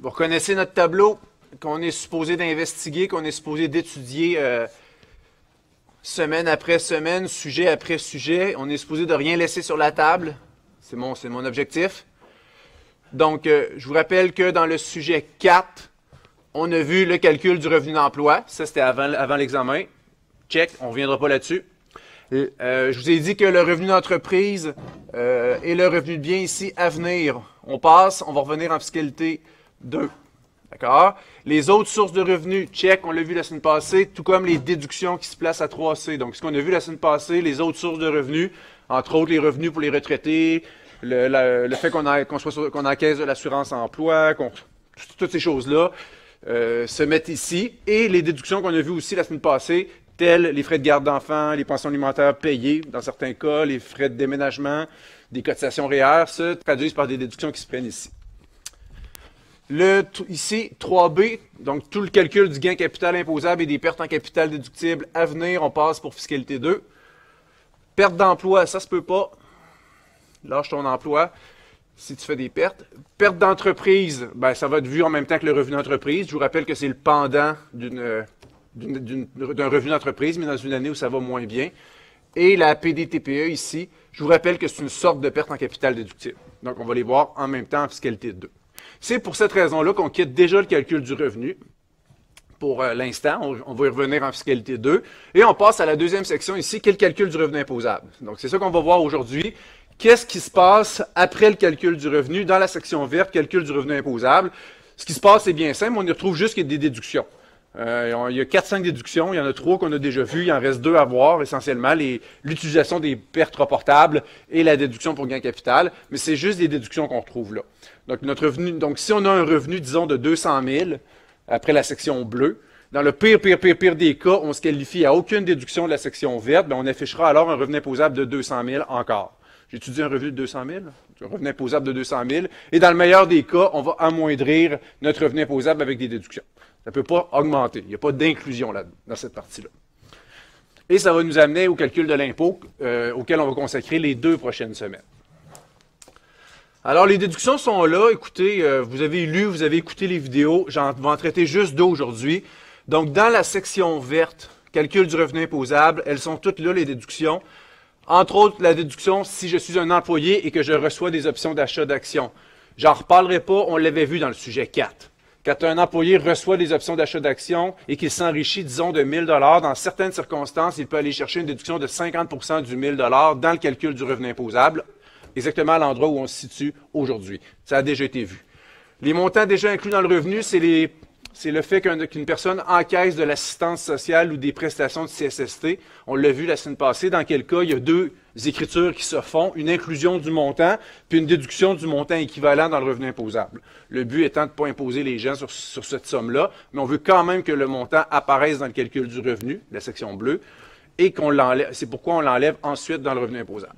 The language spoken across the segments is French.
Vous reconnaissez notre tableau qu'on est supposé d'investiguer, qu'on est supposé d'étudier euh, semaine après semaine, sujet après sujet. On est supposé de rien laisser sur la table. C'est mon, objectif. Donc, euh, je vous rappelle que dans le sujet 4, on a vu le calcul du revenu d'emploi. Ça, c'était avant, l'examen. Check, on ne reviendra pas là-dessus. Euh, je vous ai dit que le revenu d'entreprise et le revenu de bien ici à venir, on passe, on va revenir en fiscalité 2. D'accord? Les autres sources de revenus, check, on l'a vu la semaine passée, tout comme les déductions qui se placent à 3C. Donc, ce qu'on a vu la semaine passée, les autres sources de revenus, entre autres les revenus pour les retraités, le, la- le fait qu'on sur- qu'on encaisse de l'assurance emploi, toutes- ces choses-là euh, se mettent ici. Et les déductions qu'on a vues aussi la semaine passée, telles les frais de garde d'enfants, les pensions alimentaires payées, dans certains cas, les frais de déménagement, des cotisations REER, se traduisent par des déductions qui se prennent ici. Ici, 3B, donc tout le calcul du gain capital imposable et des pertes en capital déductibles à venir, on passe pour fiscalité 2. Perte d'emploi, ça se peut pas. Lâche ton emploi si tu fais des pertes. Perte d'entreprise, ben, ça va être vu en même temps que le revenu d'entreprise. Je vous rappelle que c'est le pendant euh, d'un revenu d'entreprise, mais dans une année où ça va moins bien. Et la PDTPE ici, je vous rappelle que c'est une sorte de perte en capital déductible. Donc, on va les voir en même temps en fiscalité 2. C'est pour cette raison-là qu'on quitte déjà le calcul du revenu pour euh, l'instant. On, va y revenir en fiscalité 2. Et on passe à la deuxième section ici, qui est le calcul du revenu imposable. Donc, c'est ça qu'on va voir aujourd'hui. Qu'est-ce qui se passe après le calcul du revenu dans la section verte, calcul du revenu imposable? Ce qui se passe, c'est bien simple. On y retrouve juste des déductions. Euh, il y a 4-5 déductions. Il y en a trois qu'on a déjà vues. Il en reste deux à voir, essentiellement. L'utilisation des pertes reportables et la déduction pour gain capital. Mais c'est juste des déductions qu'on retrouve là. Donc, notre revenu, donc, si on a un revenu, disons, de 200 000, après la section bleue, dans le pire, pire, pire, pire des cas, on se qualifie à aucune déduction de la section verte, ben, on affichera alors un revenu imposable de 200 000 encore. J'étudie un revenu de 200 000, un revenu imposable de 200 000, et dans le meilleur des cas, on va amoindrir notre revenu imposable avec des déductions. Ça ne peut pas augmenter. Il n'y a pas d'inclusion dans cette partie-là. Et ça va nous amener au calcul de l'impôt euh, auquel on va consacrer les deux prochaines semaines. Alors, les déductions sont là. Écoutez, euh, vous avez lu, vous avez écouté les vidéos. J'en vais en traiter juste deux aujourd'hui. Donc, dans la section verte, calcul du revenu imposable, elles sont toutes là, les déductions. Entre autres, la déduction si je suis un employé et que je reçois des options d'achat d'actions. J'en reparlerai pas, on l'avait vu dans le sujet 4. Quand un employé reçoit des options d'achat d'actions et qu'il s'enrichit, disons, de 1000 dollars, dans certaines circonstances, il peut aller chercher une déduction de 50% du 1000 dollars dans le calcul du revenu imposable, exactement à l'endroit où on se situe aujourd'hui. Ça a déjà été vu. Les montants déjà inclus dans le revenu, c'est les c'est le fait qu'un- qu'une personne encaisse de l'assistance sociale ou des prestations de CSST. On l'a vu la semaine passée, dans quel cas il y a deux écritures qui se font, une inclusion du montant, puis une déduction du montant équivalent dans le revenu imposable. Le but étant de ne pas imposer les gens sur, cette somme-là, mais on veut quand même que le montant apparaisse dans le calcul du revenu, la section bleue, et qu'on l'enlève. C'est pourquoi on l'enlève ensuite dans le revenu imposable.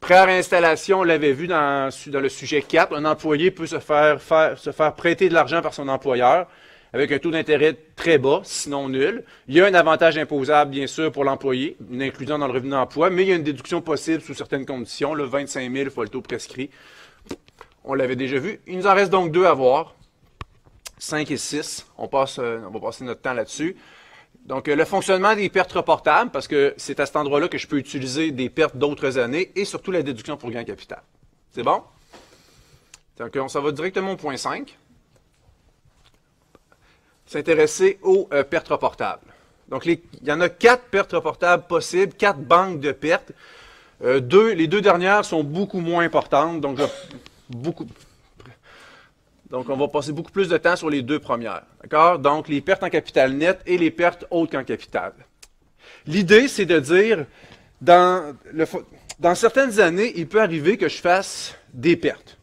Prêt à on l'avait vu dans, le sujet 4, un employé peut se faire prêter de l'argent par son employeur avec un taux d'intérêt très bas, sinon nul. Il y a un avantage imposable, bien sûr, pour l'employé, une inclusion dans le revenu d'emploi, mais il y a une déduction possible sous certaines conditions, le 25 000 fois le taux prescrit. On l'avait déjà vu. Il nous en reste donc deux à voir, 5 et 6. On, passe, euh, on va passer notre temps là-dessus. Donc, euh, le fonctionnement des pertes reportables, parce que c'est à cet endroit-là que je peux utiliser des pertes d'autres années, et surtout la déduction pour gain capital. C'est bon? Donc, on s'en va directement au point 5. S'intéresser aux euh, pertes reportables. Donc, il y en a quatre pertes reportables possibles, quatre banques de pertes. Euh, deux, les deux dernières sont beaucoup moins importantes, donc je- beaucoup, donc, on va passer beaucoup plus de temps sur les deux premières. D'accord? Donc, les pertes en capital net et les pertes autres qu'en capital. L'idée, c'est de dire, dans, le dans certaines années, il peut arriver que je fasse des pertes.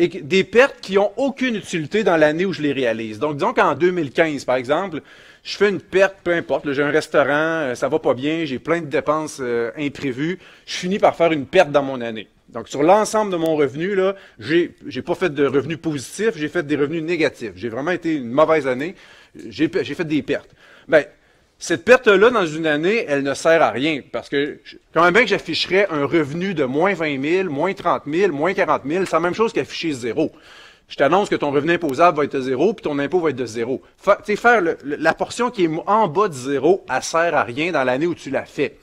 Et des pertes qui n'ont aucune utilité dans l'année où je les réalise. Donc, disons qu'en 2015, par exemple, je fais une perte, peu importe, j'ai un restaurant, euh, ça va pas bien, j'ai plein de dépenses euh, imprévues, je finis par faire une perte dans mon année. Donc, sur l'ensemble de mon revenu, là, j'ai, pas fait de revenus positifs, j'ai fait des revenus négatifs. J'ai vraiment été une mauvaise année. J'ai fait des pertes. Ben, cette perte-là, dans une année, elle ne sert à rien. Parce que, quand même bien que j'afficherais un revenu de moins 20 000, moins 30 000, moins 40 000, c'est la même chose qu'afficher zéro. je t'annonce que ton revenu imposable va être de zéro, puis ton impôt va être de zéro. Fa, faire la portion qui est en bas de zéro, elle sert à rien dans l'année où tu l'as fait.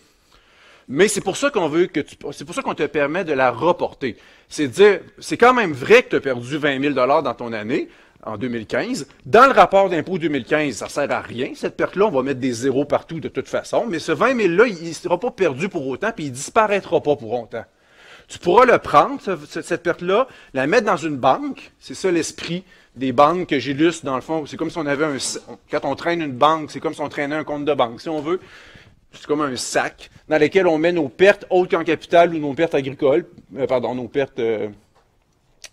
Mais c'est pour ça qu'on veut que tu, c'est pour ça qu'on te permet de la reporter. C'est dire, c'est quand même vrai que tu as perdu 20 000 dans ton année, en 2015. Dans le rapport d'impôt 2015, ça sert à rien. Cette perte-là, on va mettre des zéros partout de toute façon. Mais ce 20 000-là, il ne sera pas perdu pour autant, puis il disparaîtra pas pour autant. Tu pourras le prendre, cette perte-là, la mettre dans une banque. C'est ça l'esprit des banques que j'illustre dans le fond. C'est comme si on avait un... Quand on traîne une banque, c'est comme si on traînait un compte de banque, si on veut. C'est comme un sac dans lequel on met nos pertes autres qu'en capital ou nos pertes agricoles. Euh, pardon, nos pertes... Euh,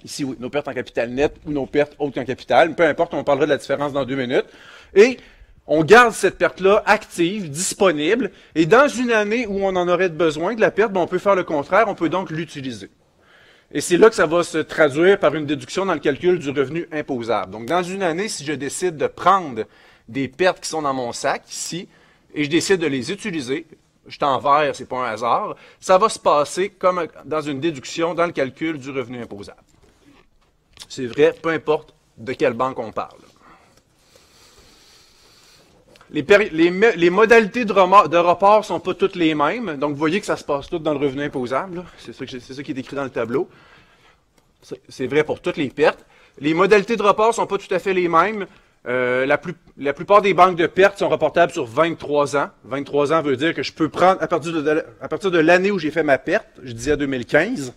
ici, oui, nos pertes en capital net ou nos pertes autres qu'en capital. Peu importe, on parlera de la différence dans deux minutes. Et on garde cette perte-là active, disponible, et dans une année où on en aurait besoin de la perte, ben, on peut faire le contraire, on peut donc l'utiliser. Et c'est là que ça va se traduire par une déduction dans le calcul du revenu imposable. Donc, dans une année, si je décide de prendre des pertes qui sont dans mon sac, ici, et je décide de les utiliser, je t'en vert, c'est pas un hasard, ça va se passer comme dans une déduction dans le calcul du revenu imposable. C'est vrai, peu importe de quelle banque on parle. Les, modalités de, report ne sont pas toutes les mêmes. Donc, vous voyez que ça se passe tout dans le revenu imposable. C'est ça, qui est écrit dans le tableau. C'est vrai pour toutes les pertes. Les modalités de report ne sont pas tout à fait les mêmes. Euh, la, plupart des banques de pertes sont reportables sur 23 ans. 23 ans veut dire que je peux prendre de, à partir de l'année où j'ai fait ma perte, je disais 2015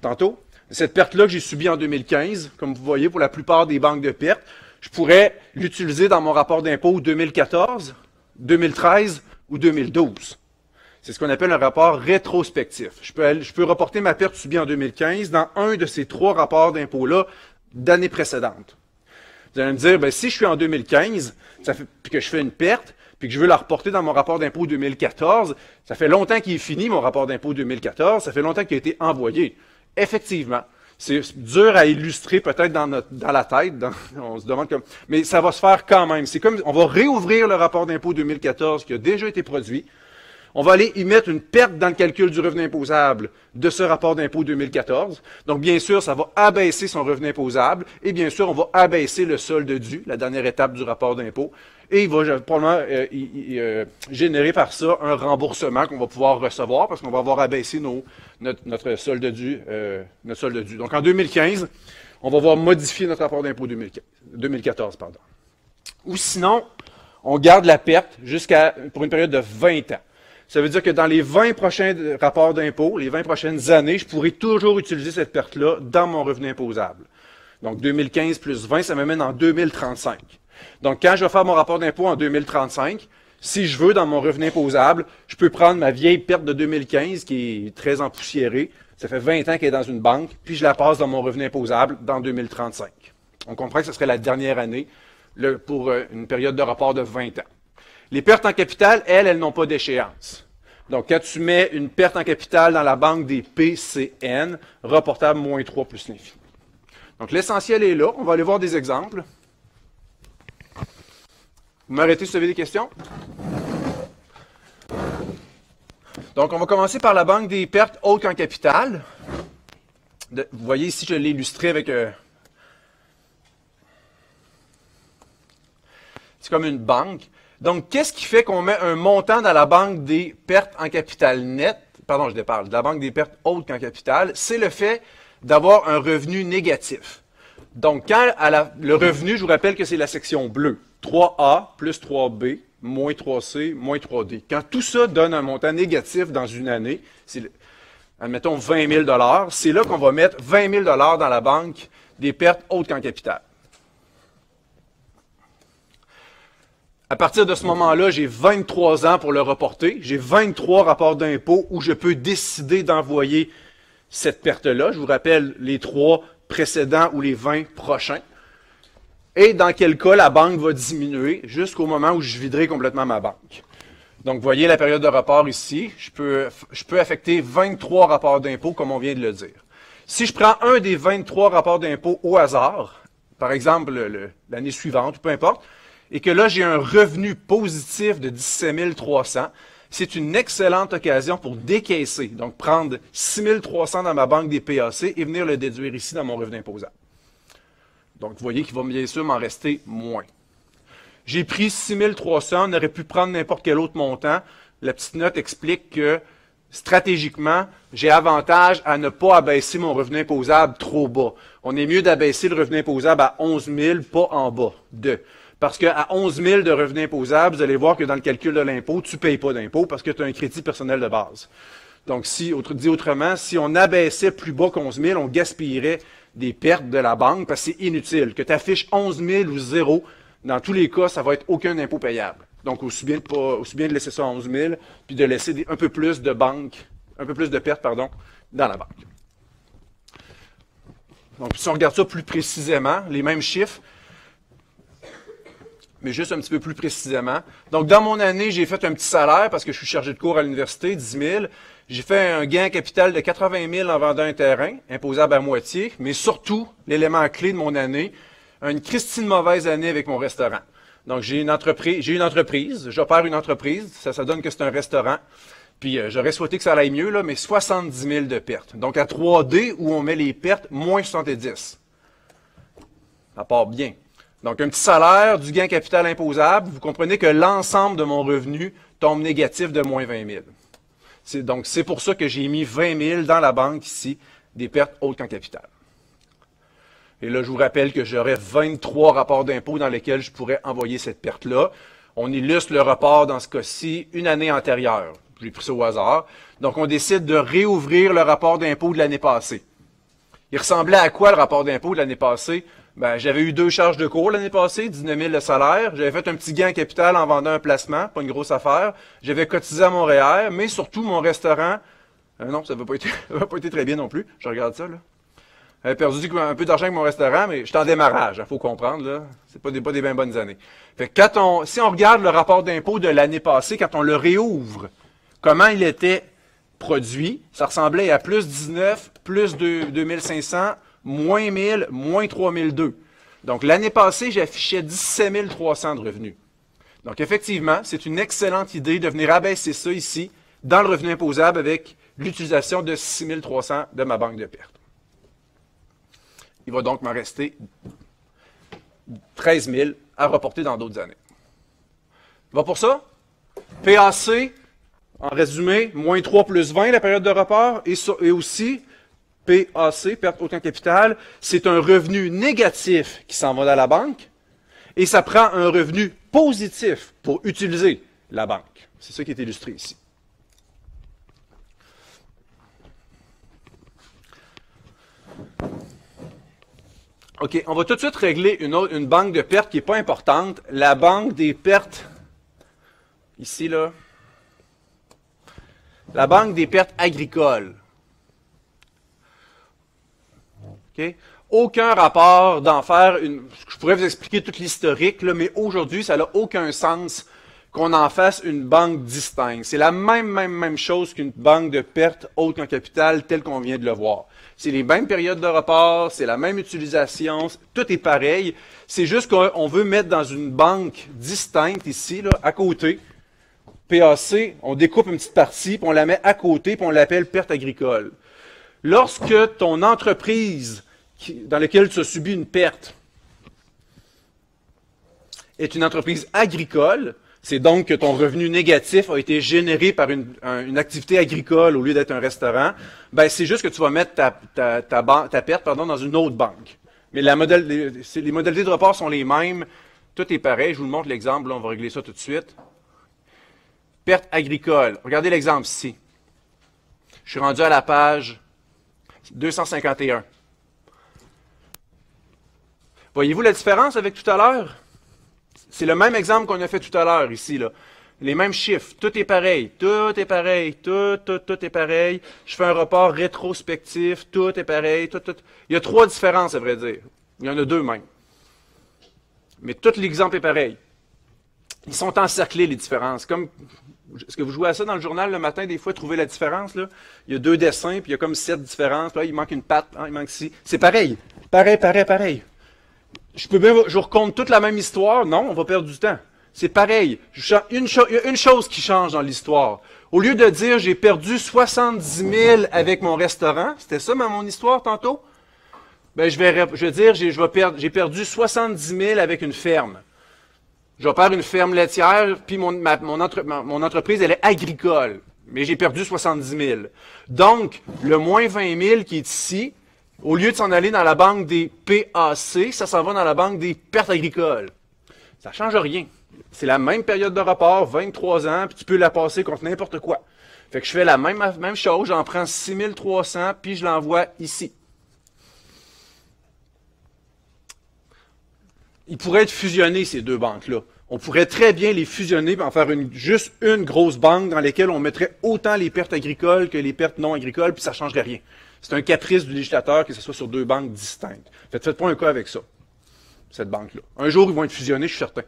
tantôt, cette perte-là que j'ai subie en 2015, comme vous voyez pour la plupart des banques de pertes, je pourrais l'utiliser dans mon rapport d'impôt 2014, 2013 ou 2012. C'est ce qu'on appelle un rapport rétrospectif. Je peux, reporter ma perte subie en 2015 dans un de ces trois rapports d'impôt-là d'année précédente. Vous allez me dire, ben, si je suis en 2015, ça fait, puis que je fais une perte, puis que je veux la reporter dans mon rapport d'impôt 2014, ça fait longtemps qu'il est fini, mon rapport d'impôt 2014, ça fait longtemps qu'il a été envoyé. Effectivement, c'est dur à illustrer peut-être dans, notre, dans la tête. on se demande comme, mais ça va se faire quand même. C'est comme, on va réouvrir le rapport d'impôt 2014 qui a déjà été produit. On va aller y mettre une perte dans le calcul du revenu imposable de ce rapport d'impôt 2014. Donc, bien sûr, ça va abaisser son revenu imposable. Et bien sûr, on va abaisser le solde dû, la dernière étape du rapport d'impôt. Et il va probablement euh, euh, générer par ça un remboursement qu'on va pouvoir recevoir parce qu'on va avoir abaissé notre, solde dû, euh, notre solde dû. Donc en 2015, on va voir modifier notre rapport d'impôt 2014. Pardon. Ou sinon, on garde la perte jusqu'à pour une période de 20 ans. Ça veut dire que dans les 20 prochains rapports d'impôt, les 20 prochaines années, je pourrai toujours utiliser cette perte-là dans mon revenu imposable. Donc 2015 plus 20, ça me mène en 2035. Donc, quand je vais faire mon rapport d'impôt en 2035, si je veux, dans mon revenu imposable, je peux prendre ma vieille perte de 2015 qui est très empoussiérée. Ça fait 20 ans qu'elle est dans une banque, puis je la passe dans mon revenu imposable dans 2035. On comprend que ce serait la dernière année pour euh, une période de rapport de 20 ans. Les pertes en capital, elles, elles n'ont pas d'échéance. Donc, quand tu mets une perte en capital dans la banque des PCN, reportable moins 3 plus l'infini. Donc, l'essentiel est là. On va aller voir des exemples. Vous m'arrêtez si vous avez des questions? Donc, on va commencer par la banque des pertes hautes en capital. vous voyez ici, je l'ai illustré avec... Euh, c'est comme une banque. Donc, qu'est-ce qui fait qu'on met un montant dans la banque des pertes en capital net? Pardon, je déparle. De la banque des pertes hautes en capital. C'est le fait d'avoir un revenu négatif. Donc, quand le revenu, je vous rappelle que c'est la section bleue. 3A plus 3B moins 3C moins 3D. Quand tout ça donne un montant négatif dans une année, c'est, admettons 20 000 c'est là qu'on va mettre 20 000 dans la banque des pertes hautes qu'en capital. À partir de ce moment-là, j'ai 23 ans pour le reporter. J'ai 23 rapports d'impôt où je peux décider d'envoyer cette perte-là. Je vous rappelle les trois précédents ou les 20 prochains et dans quel cas la banque va diminuer jusqu'au moment où je viderai complètement ma banque. Donc, voyez la période de rapport ici. Je peux, je peux affecter 23 rapports d'impôt, comme on vient de le dire. Si je prends un des 23 rapports d'impôt au hasard, par exemple l'année suivante, peu importe, et que là, j'ai un revenu positif de 17 300, c'est une excellente occasion pour décaisser. Donc, prendre 6 300 dans ma banque des PAC et venir le déduire ici dans mon revenu imposable. Donc, vous voyez qu'il va bien sûr m'en rester moins. J'ai pris 6300, on aurait pu prendre n'importe quel autre montant. La petite note explique que stratégiquement, j'ai avantage à ne pas abaisser mon revenu imposable trop bas. On est mieux d'abaisser le revenu imposable à 11 000, pas en bas de. Parce qu'à 11 000 de revenu imposable, vous allez voir que dans le calcul de l'impôt, tu ne payes pas d'impôt parce que tu as un crédit personnel de base. Donc, si, dit autrement, si on abaissait plus bas qu'onze 000, on gaspillerait des pertes de la banque parce que c'est inutile. Que tu affiches 11 000 ou 0, dans tous les cas, ça va être aucun impôt payable. Donc, aussi bien de, pas, de laisser ça à 11 000, puis de laisser un peu plus de banque, un peu plus de pertes, pardon, dans la banque. Donc, si on regarde ça plus précisément, les mêmes chiffres, mais juste un petit peu plus précisément. Donc, dans mon année, j'ai fait un petit salaire parce que je suis chargé de cours à l'université, 10 000. J'ai fait un gain capital de 80 000 en vendant un terrain, imposable à moitié, mais surtout, l'élément clé de mon année, une Christine mauvaise année avec mon restaurant. Donc, j'ai une entreprise, j'ai une entreprise, j'opère une entreprise, ça, ça donne que c'est un restaurant. Puis, euh, j'aurais souhaité que ça aille mieux, là, mais 70 000 de pertes. Donc, à 3D, où on met les pertes, moins 70. Ça part bien. Donc, un petit salaire, du gain capital imposable, vous comprenez que l'ensemble de mon revenu tombe négatif de moins 20 000. donc, c'est pour ça que j'ai mis 20 000 dans la banque ici, des pertes hautes qu'en capital. Et là, je vous rappelle que j'aurai 23 rapports d'impôts dans lesquels je pourrais envoyer cette perte-là. On illustre le rapport dans ce cas-ci une année antérieure. J'ai pris ça au hasard. Donc, on décide de réouvrir le rapport d'impôt de l'année passée. Il ressemblait à quoi le rapport d'impôt de l'année passée? Ben, j'avais eu deux charges de cours l'année passée, 19 000 de salaire. J'avais fait un petit gain en capital en vendant un placement, pas une grosse affaire. J'avais cotisé à mon REER, mais surtout mon restaurant. Euh, non, ça n'a pas, pas été très bien non plus. Je regarde ça, là. J'avais perdu un peu d'argent avec mon restaurant, mais j'étais en démarrage, il hein, faut comprendre, là. C'est pas des, pas des bien bonnes années. Fait que quand on, si on regarde le rapport d'impôt de l'année passée, quand on le réouvre, comment il était produit, ça ressemblait à plus 19, plus 2, 2500, moins 1000, moins 3002. Donc, l'année passée, j'affichais 17 300 de revenus. Donc, effectivement, c'est une excellente idée de venir abaisser ça ici, dans le revenu imposable, avec l'utilisation de 6 300 de ma banque de pertes. Il va donc m'en rester 13 000 à reporter dans d'autres années. Va pour ça? PAC, en résumé, moins 3 plus 20 la période de report, et, aussi PAC, perte aucun capital, c'est un revenu négatif qui s'en va dans la banque, et ça prend un revenu positif pour utiliser la banque. C'est ça qui est illustré ici. OK, on va tout de suite régler une, autre, une banque de pertes qui n'est pas importante. La banque des pertes, ici, là. La banque des pertes agricoles. Aucun rapport d'en faire une. Je pourrais vous expliquer toute l'historique, mais aujourd'hui, ça n'a aucun sens qu'on en fasse une banque distincte. C'est la même, même, même chose qu'une banque de pertes haute en capital, telle qu'on vient de le voir. C'est les mêmes périodes de report, c'est la même utilisation, tout est pareil. C'est juste qu'on veut mettre dans une banque distincte ici, là, à côté. PAC, on découpe une petite partie, puis on la met à côté, puis on l'appelle perte agricole. Lorsque ton entreprise dans laquelle tu as subi une perte est une entreprise agricole, c'est donc que ton revenu négatif a été généré par une, activité agricole au lieu d'être un restaurant. Ben, c'est juste que tu vas mettre ta, perte pardon, dans une autre banque. Mais les, les, modalités de report sont les mêmes. Tout est pareil. Je vous montre l'exemple. On va régler ça tout de suite. Perte agricole. Regardez l'exemple ici. Je suis rendu à la page 251. Voyez-vous la différence avec tout à l'heure? C'est le même exemple qu'on a fait tout à l'heure ici. Là. Les mêmes chiffres, tout est pareil, tout est pareil, tout, tout, tout est pareil. Je fais un report rétrospectif, tout est pareil, tout, tout. Il y a trois différences, à vrai dire. Il y en a deux même. Mais tout l'exemple est pareil. Ils sont encerclés, les différences. Comme, est-ce que vous jouez à ça dans le journal le matin, des fois, trouver la différence? Là? Il y a deux dessins, puis il y a comme sept différences. là, il manque une patte, hein, il manque ci. C'est pareil. Pareil, pareil, pareil. Je peux bien, je raconte toute la même histoire. Non, on va perdre du temps. C'est pareil. Une il y a une chose qui change dans l'histoire. Au lieu de dire j'ai perdu 70 000 avec mon restaurant, c'était ça mon histoire tantôt? Ben, je vais, je vais dire, j'ai perdu 70 000 avec une ferme. Faire une ferme laitière, puis mon, ma- mon, entre- ma- mon entreprise, elle est agricole. Mais j'ai perdu 70 000. Donc, le moins 20 000 qui est ici, au lieu de s'en aller dans la banque des PAC, ça s'en va dans la banque des pertes agricoles. Ça change rien. C'est la même période de rapport, 23 ans, puis tu peux la passer contre n'importe quoi. Fait que je fais la même, même chose, j'en prends 6300, puis je l'envoie ici. Ils pourraient être fusionnés, ces deux banques-là. On pourrait très bien les fusionner et en faire juste une grosse banque dans laquelle on mettrait autant les pertes agricoles que les pertes non agricoles, puis ça ne changerait rien. C'est un caprice du législateur que ce soit sur deux banques distinctes. Faites, faites pas un cas avec ça, cette banque-là. Un jour, ils vont être fusionnés, je suis certain.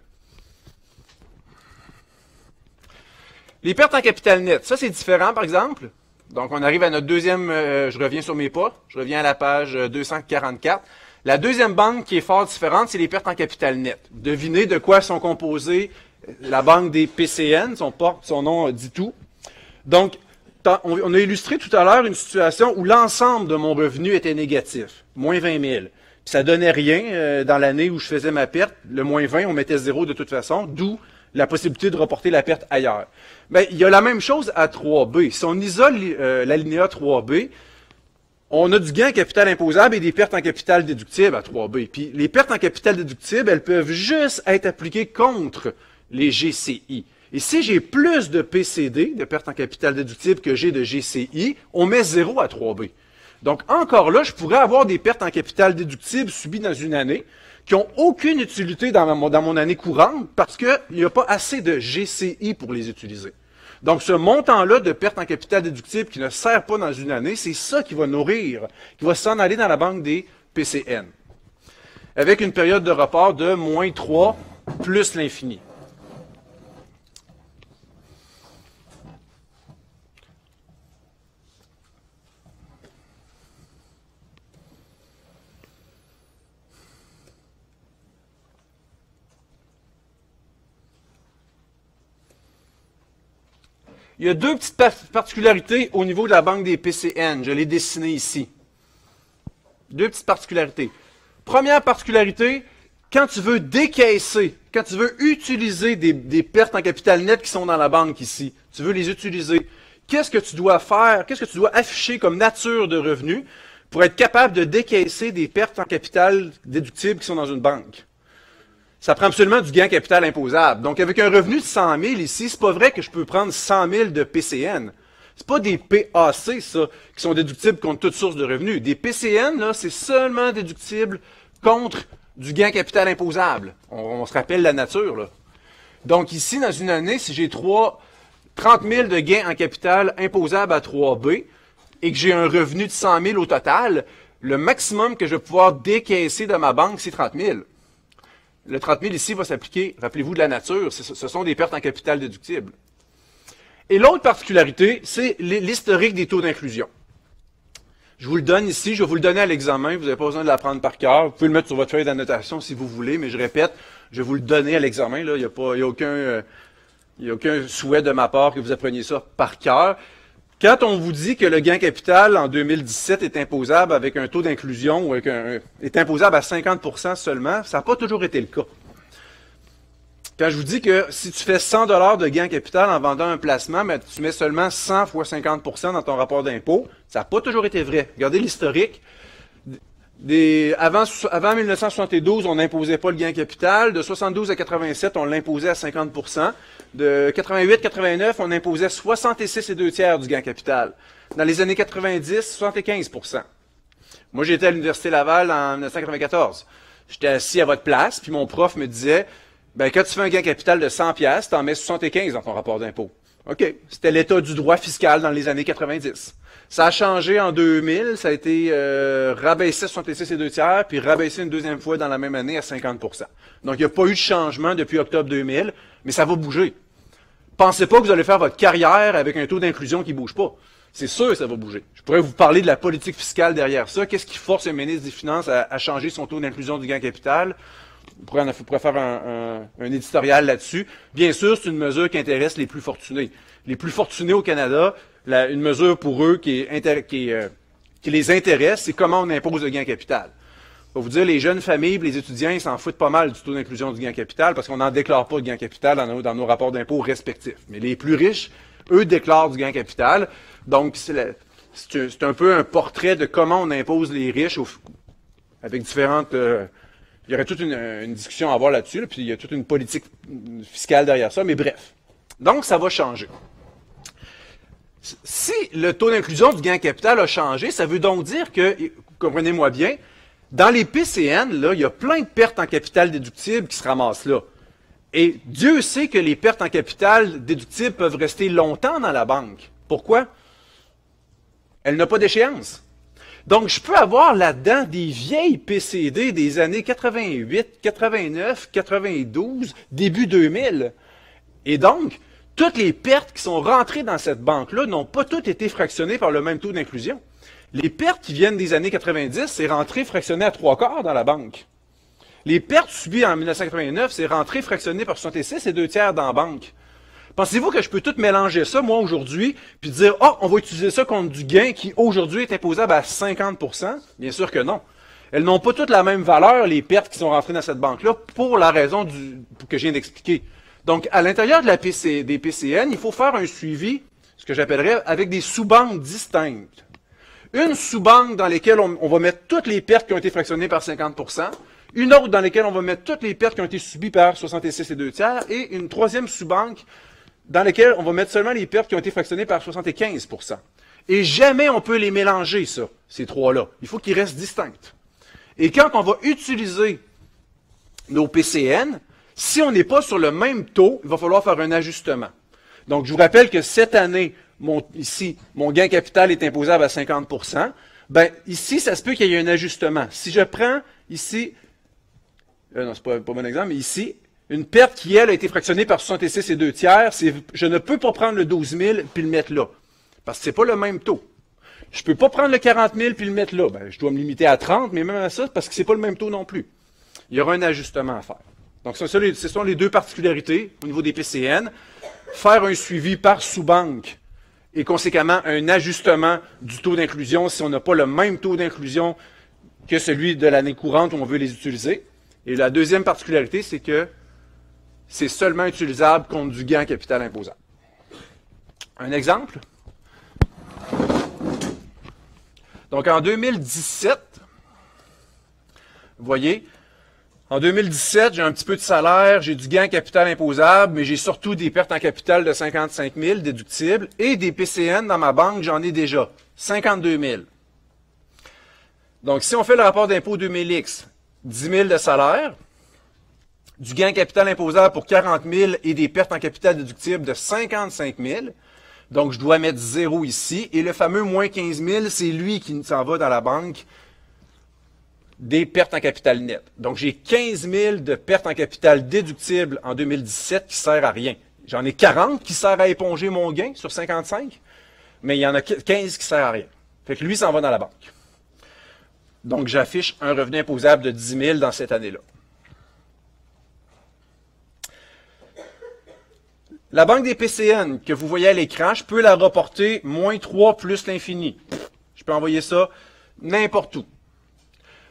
Les pertes en capital net, ça c'est différent par exemple. Donc on arrive à notre deuxième, euh, je reviens sur mes pas, je reviens à la page euh, 244. La deuxième banque qui est fort différente, c'est les pertes en capital net. Devinez de quoi sont composées la banque des PCN, son porte, son nom euh, dit tout. Donc, on, a illustré tout à l'heure une situation où l'ensemble de mon revenu était négatif, moins 20 000. Puis ça donnait rien euh, dans l'année où je faisais ma perte. Le moins 20, on mettait zéro de toute façon, d'où la possibilité de reporter la perte ailleurs. Ben, il y a la même chose à 3B. Si on isole euh, l'alinéa 3B, on a du gain en capital imposable et des pertes en capital déductible à 3B. Puis les pertes en capital déductible, elles peuvent juste être appliquées contre les GCI. Et si j'ai plus de PCD, de pertes en capital déductible, que j'ai de GCI, on met 0 à 3B. Donc encore là, je pourrais avoir des pertes en capital déductible subies dans une année qui n'ont aucune utilité dans dans mon année courante parce qu'il n'y a pas assez de GCI pour les utiliser. Donc, ce montant-là de perte en capital déductible qui ne sert pas dans une année, c'est ça qui va nourrir, qui va s'en aller dans la banque des PCN. Avec une période de report de moins 3 plus l'infini. Il y a deux petites par- particularités au niveau de la banque des PCN. Je l'ai dessiné ici. Deux petites particularités. Première particularité, quand tu veux décaisser, quand tu veux utiliser des, des pertes en capital net qui sont dans la banque ici, tu veux les utiliser, qu'est-ce que tu dois faire, qu'est-ce que tu dois afficher comme nature de revenu pour être capable de décaisser des pertes en capital déductibles qui sont dans une banque? Ça prend absolument du gain capital imposable. Donc, avec un revenu de 100 000 ici, c'est pas vrai que je peux prendre 100 000 de PCN. C'est pas des PAC, ça, qui sont déductibles contre toute source de revenus. Des PCN, là, c'est seulement déductible contre du gain capital imposable. On, se rappelle la nature, là. Donc, ici, dans une année, si j'ai 3, 30 000 de gains en capital imposable à 3B et que j'ai un revenu de 100 000 au total, le maximum que je vais pouvoir décaisser de ma banque, c'est 30 000. Le 30 000 ici va s'appliquer, rappelez-vous, de la nature. Ce sont des pertes en capital déductibles. Et l'autre particularité, c'est l'hi- l'historique des taux d'inclusion. Je vous le donne ici, je vais vous le donner à l'examen, vous n'avez pas besoin de l'apprendre par cœur. Vous pouvez le mettre sur votre feuille d'annotation si vous voulez, mais je répète, je vais vous le donner à l'examen. Il n'y a, a euh, a aucun souhait de ma part que vous appreniez ça par cœur. Quand on vous dit que le gain capital en 2017 est imposable avec un taux d'inclusion ou est imposable à 50% seulement, ça n'a pas toujours été le cas. Quand je vous dis que si tu fais 100 dollars de gain capital en vendant un placement, tu mets seulement 100 fois 50% dans ton rapport d'impôt, ça n'a pas toujours été vrai. Regardez l'historique. Avant 1972, on n'imposait pas le gain capital. De 72 à 87, on l'imposait à 50 De 88-89, on imposait 66 et deux tiers du gain capital. Dans les années 90, 75% Moi, j'étais à l'Université Laval en 1994. J'étais assis à votre place, puis mon prof me disait, ben, quand tu fais un gain capital de 100 pièces, t'en mets 75 dans ton rapport d'impôt. OK. C'était l'état du droit fiscal dans les années 90. Ça a changé en 2000, ça a été euh, rabaissé à 66 et deux tiers, puis rabaissé une deuxième fois dans la même année à 50% Donc, il n'y a pas eu de changement depuis octobre 2000, mais ça va bouger. Pensez pas que vous allez faire votre carrière avec un taux d'inclusion qui bouge pas. C'est sûr que ça va bouger. Je pourrais vous parler de la politique fiscale derrière ça. Qu'est-ce qui force le ministre des Finances à, changer son taux d'inclusion du gain capital? On pourrait, faire un, un- un éditorial là-dessus. Bien sûr, c'est une mesure qui intéresse les plus fortunés. Les plus fortunés au Canada, une mesure pour eux euh, qui les intéresse, c'est comment on impose le gain capital. Vais vous dire, les jeunes familles, les étudiants, ils s'en foutent pas mal du taux d'inclusion du gain capital parce qu'on n'en déclare pas de gain capital dans nos, rapports d'impôt respectifs. Mais les plus riches, eux, déclarent du gain capital. Donc, c'est un, peu un portrait de comment on impose les riches avec différentes... euh, il y aurait toute une, discussion à avoir là-dessus, là, puis il y a toute une politique fiscale derrière ça, mais bref. Donc, ça va changer. Si le taux d'inclusion du gain capital a changé, ça veut donc dire que, comprenez-moi bien, dans les PCN, là, il y a plein de pertes en capital déductible qui se ramassent là. Et Dieu sait que les pertes en capital déductibles peuvent rester longtemps dans la banque. Pourquoi? Elle n'a pas d'échéance. Donc, je peux avoir là-dedans des vieilles PCD des années 88, 89, 92, début 2000. Et donc, toutes les pertes qui sont rentrées dans cette banque-là n'ont pas toutes été fractionnées par le même taux d'inclusion. Les pertes qui viennent des années 90, c'est rentré fractionné à trois quarts dans la banque. Les pertes subies en 1989, c'est rentré fractionné par 66 et deux tiers dans la banque. Pensez-vous que je peux tout mélanger ça, moi, aujourd'hui, puis dire, oh, on va utiliser ça contre du gain qui, aujourd'hui, est imposable à 50% Bien sûr que non. Elles n'ont pas toutes la même valeur, les pertes qui sont rentrées dans cette banque-là, pour la raison que je viens d'expliquer. Donc, à l'intérieur de la des PCN, il faut faire un suivi, ce que j'appellerais, avec des sous-banques distinctes. Une sous-banque dans laquelle on, va mettre toutes les pertes qui ont été fractionnées par 50% une autre dans laquelle on va mettre toutes les pertes qui ont été subies par 66 et 2 tiers, et une troisième sous-banque dans laquelle on va mettre seulement les pertes qui ont été fractionnées par 75% Et jamais on peut les mélanger, ça, ces trois-là. Il faut qu'ils restent distincts. Et quand on va utiliser nos PCN, si on n'est pas sur le même taux, il va falloir faire un ajustement. Donc, je vous rappelle que cette année, mon, ici, mon gain capital est imposable à 50% Ben, ici, ça se peut qu'il y ait un ajustement. Si je prends ici, euh, non, c'est pas, pas un bon exemple, mais ici, une perte qui, elle, a été fractionnée par 66 et 2 tiers, je ne peux pas prendre le 12 000 puis le mettre là. Parce que c'est pas le même taux. Je peux pas prendre le 40 000 puis le mettre là. Ben, je dois me limiter à 30, mais même à ça, parce que c'est pas le même taux non plus. Il y aura un ajustement à faire. Donc, ce sont les deux particularités au niveau des PCN. Faire un suivi par sous-banque et conséquemment un ajustement du taux d'inclusion si on n'a pas le même taux d'inclusion que celui de l'année courante où on veut les utiliser. Et la deuxième particularité, c'est que c'est seulement utilisable contre du gain capital imposable. Un exemple? Donc en 2017, vous voyez, en 2017, j'ai un petit peu de salaire, j'ai du gain capital imposable, mais j'ai surtout des pertes en capital de 55 000 déductibles et des PCN dans ma banque, j'en ai déjà 52 000. Donc, si on fait le rapport d'impôt 2000X, 10 000 de salaire, du gain capital imposable pour 40 000 et des pertes en capital déductible de 55 000, donc je dois mettre 0 ici, et le fameux moins 15 000, c'est lui qui s'en va dans la banque des pertes en capital net. Donc, j'ai 15 000 de pertes en capital déductibles en 2017 qui sert à rien. J'en ai 40 qui servent à éponger mon gain sur 55, mais il y en a 15 qui servent à rien. Fait que lui s'en va dans la banque. Donc, j'affiche un revenu imposable de 10 000 dans cette année-là. La banque des PCN que vous voyez à l'écran, je peux la reporter moins 3 plus l'infini. Je peux envoyer ça n'importe où.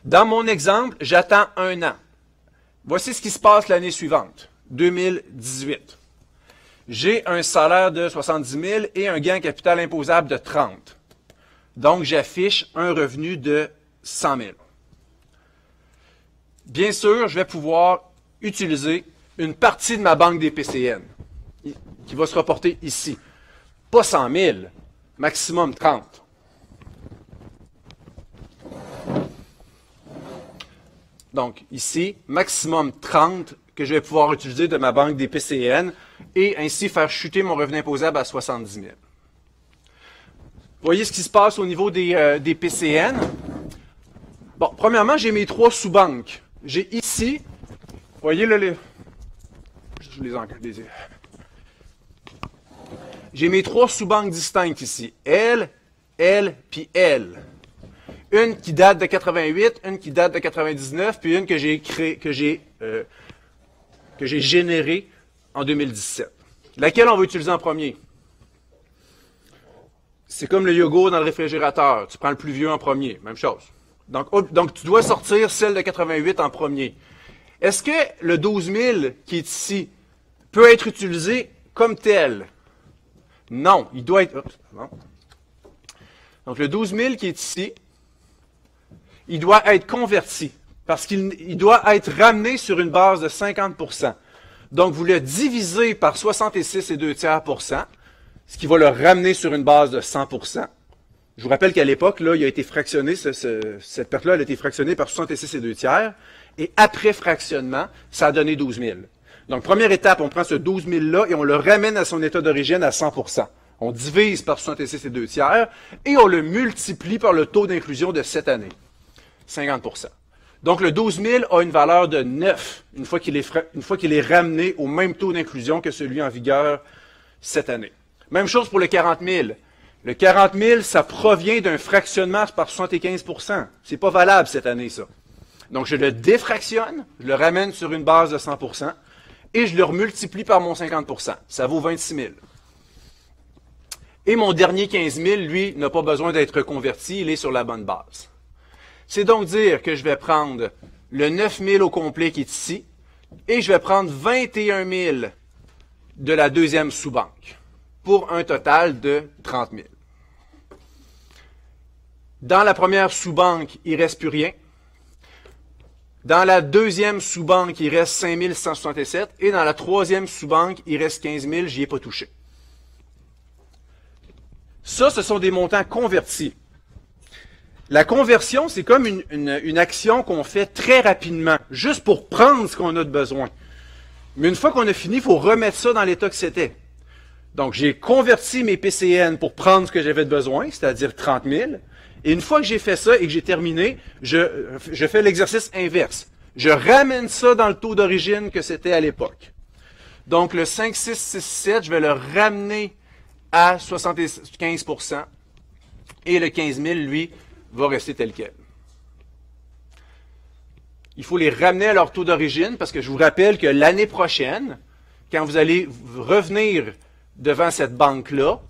Dans mon exemple, j'attends un an. Voici ce qui se passe l'année suivante, 2018. J'ai un salaire de 70 000 et un gain capital imposable de 30. Donc, j'affiche un revenu de 100 000. Bien sûr, je vais pouvoir utiliser une partie de ma banque des PCN qui va se reporter ici. Pas 100 000, maximum 30. Donc, ici, maximum 30 que je vais pouvoir utiliser de ma banque des PCN et ainsi faire chuter mon revenu imposable à 70 000. Vous voyez ce qui se passe au niveau des, euh, des PCN? Bon, premièrement, j'ai mes trois sous-banques. J'ai ici, voyez là, les... je les encadre. J'ai mes trois sous-banques distinctes ici. L, L, puis L. Une qui date de 88, une qui date de 99, puis une que j'ai créé, que j'ai, euh, que j'ai générée en 2017. Laquelle on va utiliser en premier? C'est comme le yogourt dans le réfrigérateur. Tu prends le plus vieux en premier. Même chose. Donc, oh, donc, tu dois sortir celle de 88 en premier. Est-ce que le 12 000 qui est ici peut être utilisé comme tel? Non, il doit être... Donc, le 12 000 qui est ici, il doit être converti parce qu'il doit être ramené sur une base de 50% Donc, vous le divisez par 66 et 2 tiers ce qui va le ramener sur une base de 100% Je vous rappelle qu'à l'époque, là, il a été fractionné, cette perte-là, a été fractionnée par 66 et 2 tiers. Et après fractionnement, ça a donné 12 000. Donc, première étape, on prend ce 12 000-là et on le ramène à son état d'origine à 100% On divise par 66 et 2 tiers et on le multiplie par le taux d'inclusion de cette année. 50% Donc, le 12 000 a une valeur de 9 une fois qu'il est, ramené au même taux d'inclusion que celui en vigueur cette année. Même chose pour le 40 000. Le 40 000, ça provient d'un fractionnement par 75% C'est pas valable cette année, ça. Donc, je le défractionne, je le ramène sur une base de 100% et je le remultiplie par mon 50% Ça vaut 26 000. Et mon dernier 15 000, lui, n'a pas besoin d'être reconverti, il est sur la bonne base. C'est donc dire que je vais prendre le 9 000 au complet qui est ici, et je vais prendre 21 000 de la deuxième sous-banque, pour un total de 30 000. Dans la première sous-banque, il ne reste plus rien. Dans la deuxième sous-banque, il reste 5 167. Et dans la troisième sous-banque, il reste 15 000. J'y ai pas touché. Ça, ce sont des montants convertis. La conversion, c'est comme une, action qu'on fait très rapidement, juste pour prendre ce qu'on a de besoin. Mais une fois qu'on a fini, il faut remettre ça dans l'état que c'était. Donc, j'ai converti mes PCN pour prendre ce que j'avais de besoin, c'est-à-dire 30 000. Et une fois que j'ai fait ça et que j'ai terminé, je, fais l'exercice inverse. Je ramène ça dans le taux d'origine que c'était à l'époque. Donc, le 5, 6, 6, 7, je vais le ramener à 75% et le 15 000, lui, va rester tel quel. Il faut les ramener à leur taux d'origine parce que je vous rappelle que l'année prochaine, quand vous allez revenir devant cette banque-là,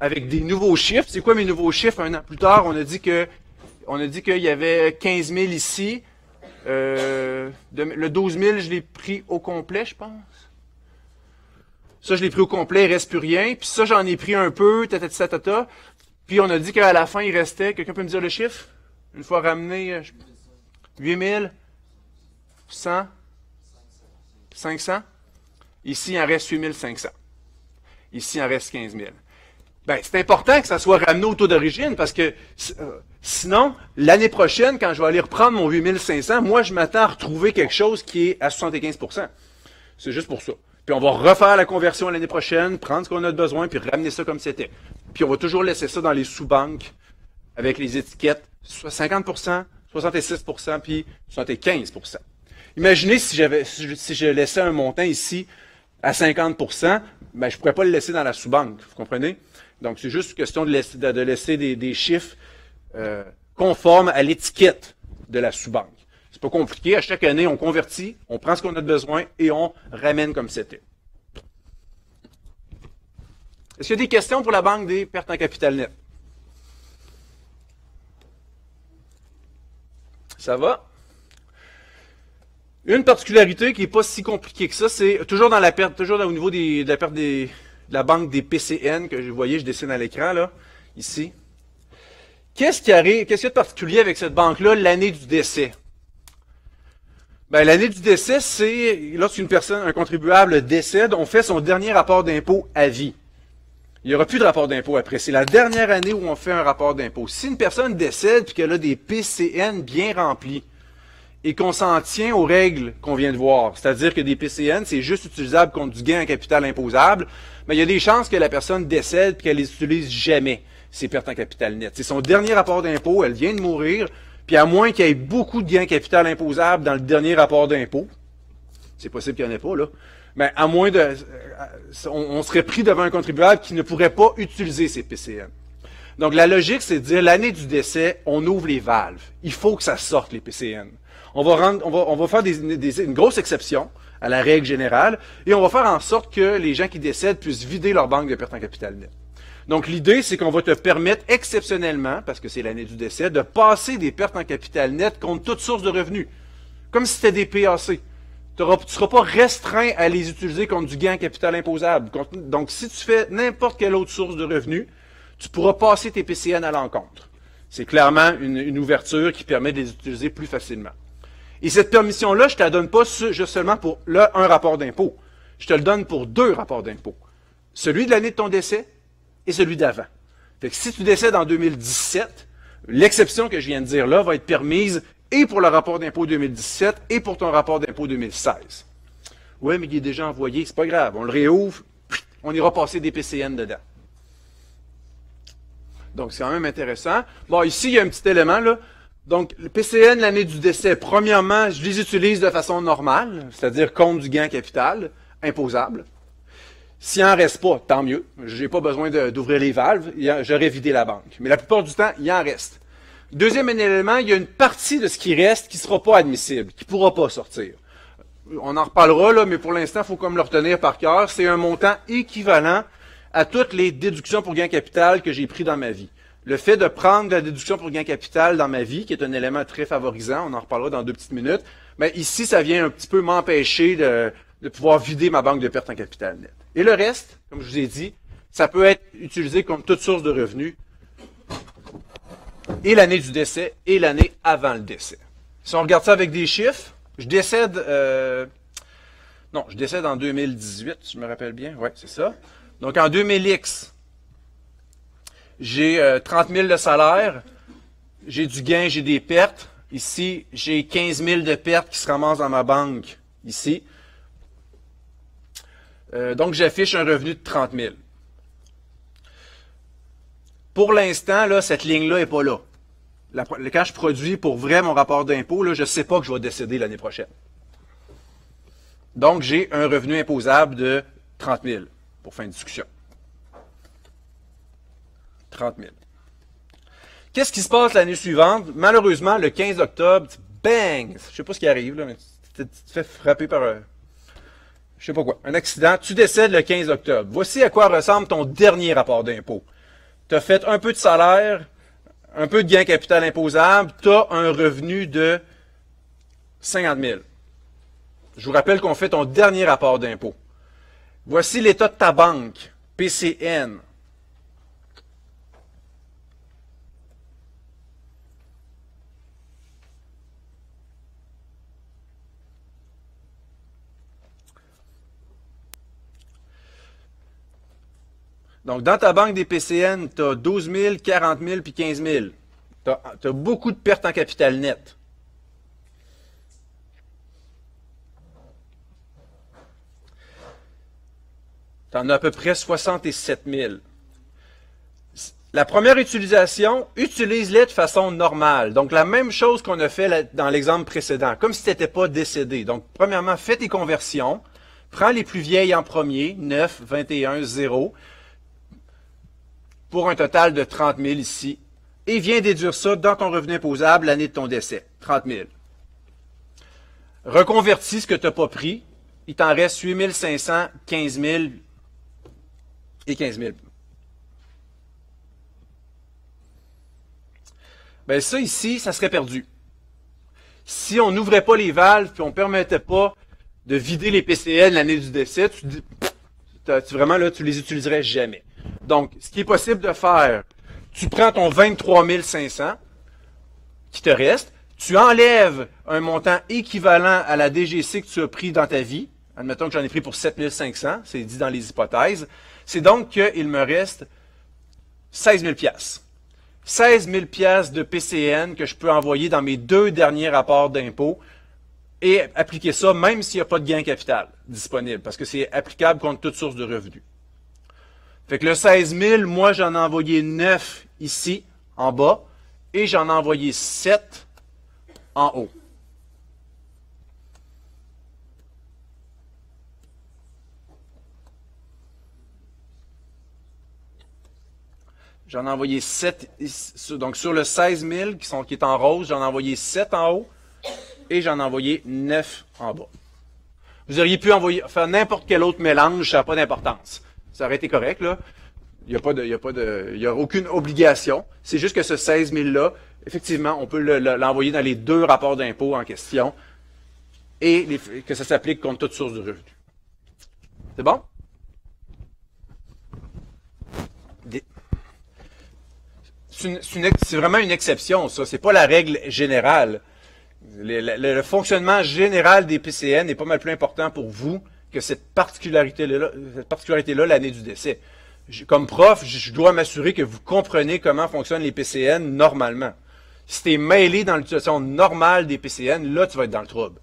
avec des nouveaux chiffres. C'est quoi mes nouveaux chiffres? Un an plus tard, on a dit que on a dit qu'il y avait 15 000 ici. Euh, le 12 000, je l'ai pris au complet, je pense. Ça, je l'ai pris au complet, il reste plus rien. Puis ça, j'en ai pris un peu, ta, Puis on a dit qu'à la fin, il restait, quelqu'un peut me dire le chiffre? Une fois ramené, 8 000? 100? 500? Ici, il en reste 8 500. Ici, il en reste 15 000. Ben, c'est important que ça soit ramené au taux d'origine parce que euh, sinon, l'année prochaine, quand je vais aller reprendre mon 8500, moi, je m'attends à retrouver quelque chose qui est à 75% C'est juste pour ça. Puis on va refaire la conversion l'année prochaine, prendre ce qu'on a besoin, puis ramener ça comme c'était. Puis on va toujours laisser ça dans les sous-banques avec les étiquettes 50% 66% puis 75% Imaginez si, j'avais, si je laissais un montant ici à 50% ben, je ne pourrais pas le laisser dans la sous-banque, vous comprenez? Donc, c'est juste question de laisser, de laisser des, chiffres euh, conformes à l'étiquette de la sous-banque. C'est pas compliqué. À chaque année, on convertit, on prend ce qu'on a de besoin et on ramène comme c'était. Est-ce qu'il y a des questions pour la banque des pertes en capital net? Ça va? Une particularité qui n'est pas si compliquée que ça, c'est toujours dans la perte, toujours au niveau de la perte des, la banque des PCN que vous voyez, je dessine à l'écran, là, ici. Qu'est-ce qui arrive, qu'est-ce qu'il y a de particulier avec cette banque-là l'année du décès? Ben, l'année du décès, c'est lorsqu'une personne, un contribuable décède, on fait son dernier rapport d'impôt à vie. Il n'y aura plus de rapport d'impôt après. C'est la dernière année où on fait un rapport d'impôt. Si une personne décède et qu'elle a des PCN bien remplis, et qu'on s'en tient aux règles qu'on vient de voir, c'est-à-dire que des PCN, c'est juste utilisable contre du gain en capital imposable, mais il y a des chances que la personne décède et qu'elle les utilise jamais, ces pertes en capital net. C'est son dernier rapport d'impôt, elle vient de mourir, puis à moins qu'il y ait beaucoup de gains en capital imposable dans le dernier rapport d'impôt, c'est possible qu'il n'y en ait pas, là, mais à moins de... Euh, on, serait pris devant un contribuable qui ne pourrait pas utiliser ces PCN. Donc la logique, c'est de dire l'année du décès, on ouvre les valves. Il faut que ça sorte, les PCN on va, faire une grosse exception à la règle générale et on va faire en sorte que les gens qui décèdent puissent vider leur banque de pertes en capital net. Donc l'idée, c'est qu'on va te permettre exceptionnellement, parce que c'est l'année du décès, de passer des pertes en capital net contre toute source de revenus. Comme si c'était des PAC. Tu ne seras pas restreint à les utiliser contre du gain en capital imposable. Donc si tu fais n'importe quelle autre source de revenus, tu pourras passer tes PCN à l'encontre. C'est clairement une, ouverture qui permet de les utiliser plus facilement. Et cette permission-là, je ne te la donne pas juste seulement pour un rapport d'impôt. Je te le donne pour deux rapports d'impôt. Celui de l'année de ton décès et celui d'avant. Fait que si tu décèdes en 2017, l'exception que je viens de dire là va être permise et pour le rapport d'impôt 2017 et pour ton rapport d'impôt 2016. Oui, mais il est déjà envoyé, c'est pas grave. On le réouvre, on ira passer des PCN dedans. Donc, c'est quand même intéressant. Bon, ici, il y a un petit élément, là. Donc, le PCN, l'année du décès, premièrement, je les utilise de façon normale, c'est-à-dire compte du gain capital, imposable. S'il en reste pas, tant mieux. Je n'ai pas besoin d'ouvrir les valves. J'aurais vidé la banque. Mais la plupart du temps, il en reste. Deuxième élément, il y a une partie de ce qui reste qui ne sera pas admissible, qui ne pourra pas sortir. On en reparlera, là, mais pour l'instant, il faut comme le retenir par cœur. C'est un montant équivalent à toutes les déductions pour gain capital que j'ai pris dans ma vie. Le fait de prendre la déduction pour gain capital dans ma vie, qui est un élément très favorisant, on en reparlera dans deux petites minutes, mais ici, ça vient un petit peu m'empêcher de, de pouvoir vider ma banque de perte en capital net. Et le reste, comme je vous ai dit, ça peut être utilisé comme toute source de revenus et l'année du décès et l'année avant le décès. Si on regarde ça avec des chiffres, je décède, euh, non, je décède en 2018, je me rappelle bien, ouais, c'est ça. Donc en 2000X, j'ai 30 euh, 000 de salaire, j'ai du gain, j'ai des pertes. Ici, j'ai 15 000 de pertes qui se ramassent dans ma banque, ici. Euh, donc, j'affiche un revenu de 30 000. Pour l'instant, cette ligne-là n'est pas là. quand je produis pour vrai mon rapport d'impôt, je ne sais pas que je vais décéder l'année prochaine. Donc, j'ai un revenu imposable de 30 000 pour fin de discussion. 30 000. Qu'est-ce qui se passe l'année suivante? Malheureusement, le 15 octobre, bang! Je ne sais pas ce qui arrive, mais tu te fais frapper par je sais pas quoi, un accident, tu décèdes le 15 octobre. Voici à quoi ressemble ton dernier rapport d'impôt. Tu as fait un peu de salaire, un peu de gain capital imposable, tu as un revenu de 50 000. Je vous rappelle qu'on fait ton dernier rapport d'impôt. Voici l'état de ta banque, PCN. Donc, dans ta banque des PCN, tu as 12 000, 40 000 puis 15 000. Tu as, beaucoup de pertes en capital net. Tu en as à peu près 67 000. La première utilisation, utilise-les de façon normale. Donc, la même chose qu'on a fait dans l'exemple précédent, comme si tu n'étais pas décédé. Donc, premièrement, fais tes conversions. Prends les plus vieilles en premier, 9, 21, 0 pour un total de 30 000 ici, et viens déduire ça dans ton revenu imposable l'année de ton décès, 30 000. Reconvertis ce que tu n'as pas pris, il t'en reste 8 500, 15 000 et 15 000. Ben ça ici, ça serait perdu. Si on n'ouvrait pas les valves puis on ne permettait pas de vider les PCN l'année du décès, tu, tu, vraiment là, tu les utiliserais jamais. Donc, ce qui est possible de faire, tu prends ton 23 500 qui te reste, tu enlèves un montant équivalent à la DGC que tu as pris dans ta vie. Admettons que j'en ai pris pour 7 500, c'est dit dans les hypothèses. C'est donc qu'il me reste 16 000 16 000 de PCN que je peux envoyer dans mes deux derniers rapports d'impôt et appliquer ça même s'il n'y a pas de gain capital disponible, parce que c'est applicable contre toute source de revenus. Fait que le 16 000, moi, j'en ai envoyé 9 ici, en bas, et j'en ai envoyé 7 en haut. J'en ai envoyé 7, donc sur le 16 000 qui, sont, qui est en rose, j'en ai envoyé 7 en haut et j'en ai envoyé 9 en bas. Vous auriez pu envoyer, faire n'importe quel autre mélange, ça n'a pas d'importance ça aurait été correct, là. Il n'y a, a, a aucune obligation. C'est juste que ce 16 000-là, effectivement, on peut l'envoyer dans les deux rapports d'impôt en question et que ça s'applique contre toute source de revenus. C'est bon? C'est vraiment une exception, ça. C'est pas la règle générale. Le, fonctionnement général des PCN est pas mal plus important pour vous que cette particularité-là, cette particularité-là, l'année du décès. comme prof, je dois m'assurer que vous comprenez comment fonctionnent les PCN normalement. Si tu es mêlé dans l'utilisation normale des PCN, là, tu vas être dans le trouble.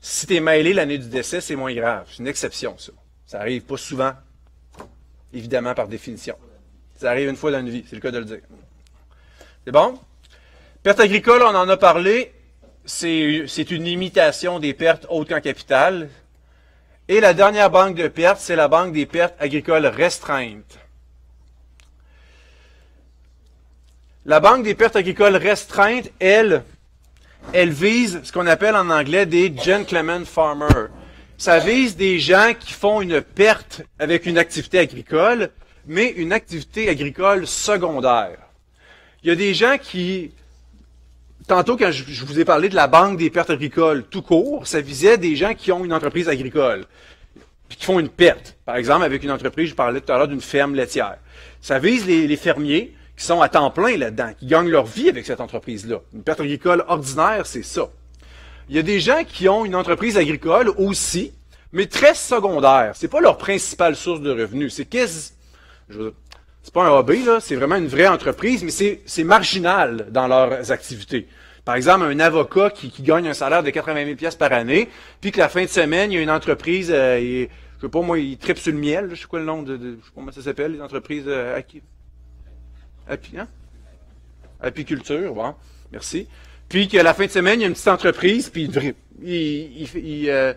Si tu es mêlé l'année du décès, c'est moins grave. C'est une exception, ça. Ça arrive pas souvent, évidemment, par définition. Ça arrive une fois dans une vie, c'est le cas de le dire. C'est bon? Perte agricole, on en a parlé. C'est une imitation des pertes autres qu'en capital. Et la dernière banque de pertes, c'est la banque des pertes agricoles restreintes. La banque des pertes agricoles restreintes, elle, elle vise ce qu'on appelle en anglais des gentlemen farmers. Ça vise des gens qui font une perte avec une activité agricole, mais une activité agricole secondaire. Il y a des gens qui, tantôt quand je, vous ai parlé de la banque des pertes agricoles tout court, ça visait des gens qui ont une entreprise agricole, puis qui font une perte. Par exemple, avec une entreprise, je parlais tout à l'heure d'une ferme laitière. Ça vise les fermiers qui sont à temps plein là-dedans, qui gagnent leur vie avec cette entreprise-là. Une perte agricole ordinaire, c'est ça. Il y a des gens qui ont une entreprise agricole aussi, mais très secondaire. C'est pas leur principale source de revenus. C'est quasi, c'est pas un hobby, là, c'est vraiment une vraie entreprise, mais c'est marginal dans leurs activités. Par exemple, un avocat qui, gagne un salaire de 80 000 pièces par année, puis que la fin de semaine, il y a une entreprise, euh, je sais pas moi, il tripe sur le miel, je sais quoi le nom de, je sais pas comment ça s'appelle, les entreprises euh, Api, hein? Apiculture, bon, merci. Puis qu'à la fin de semaine, il y a une petite entreprise, puis il, il, euh,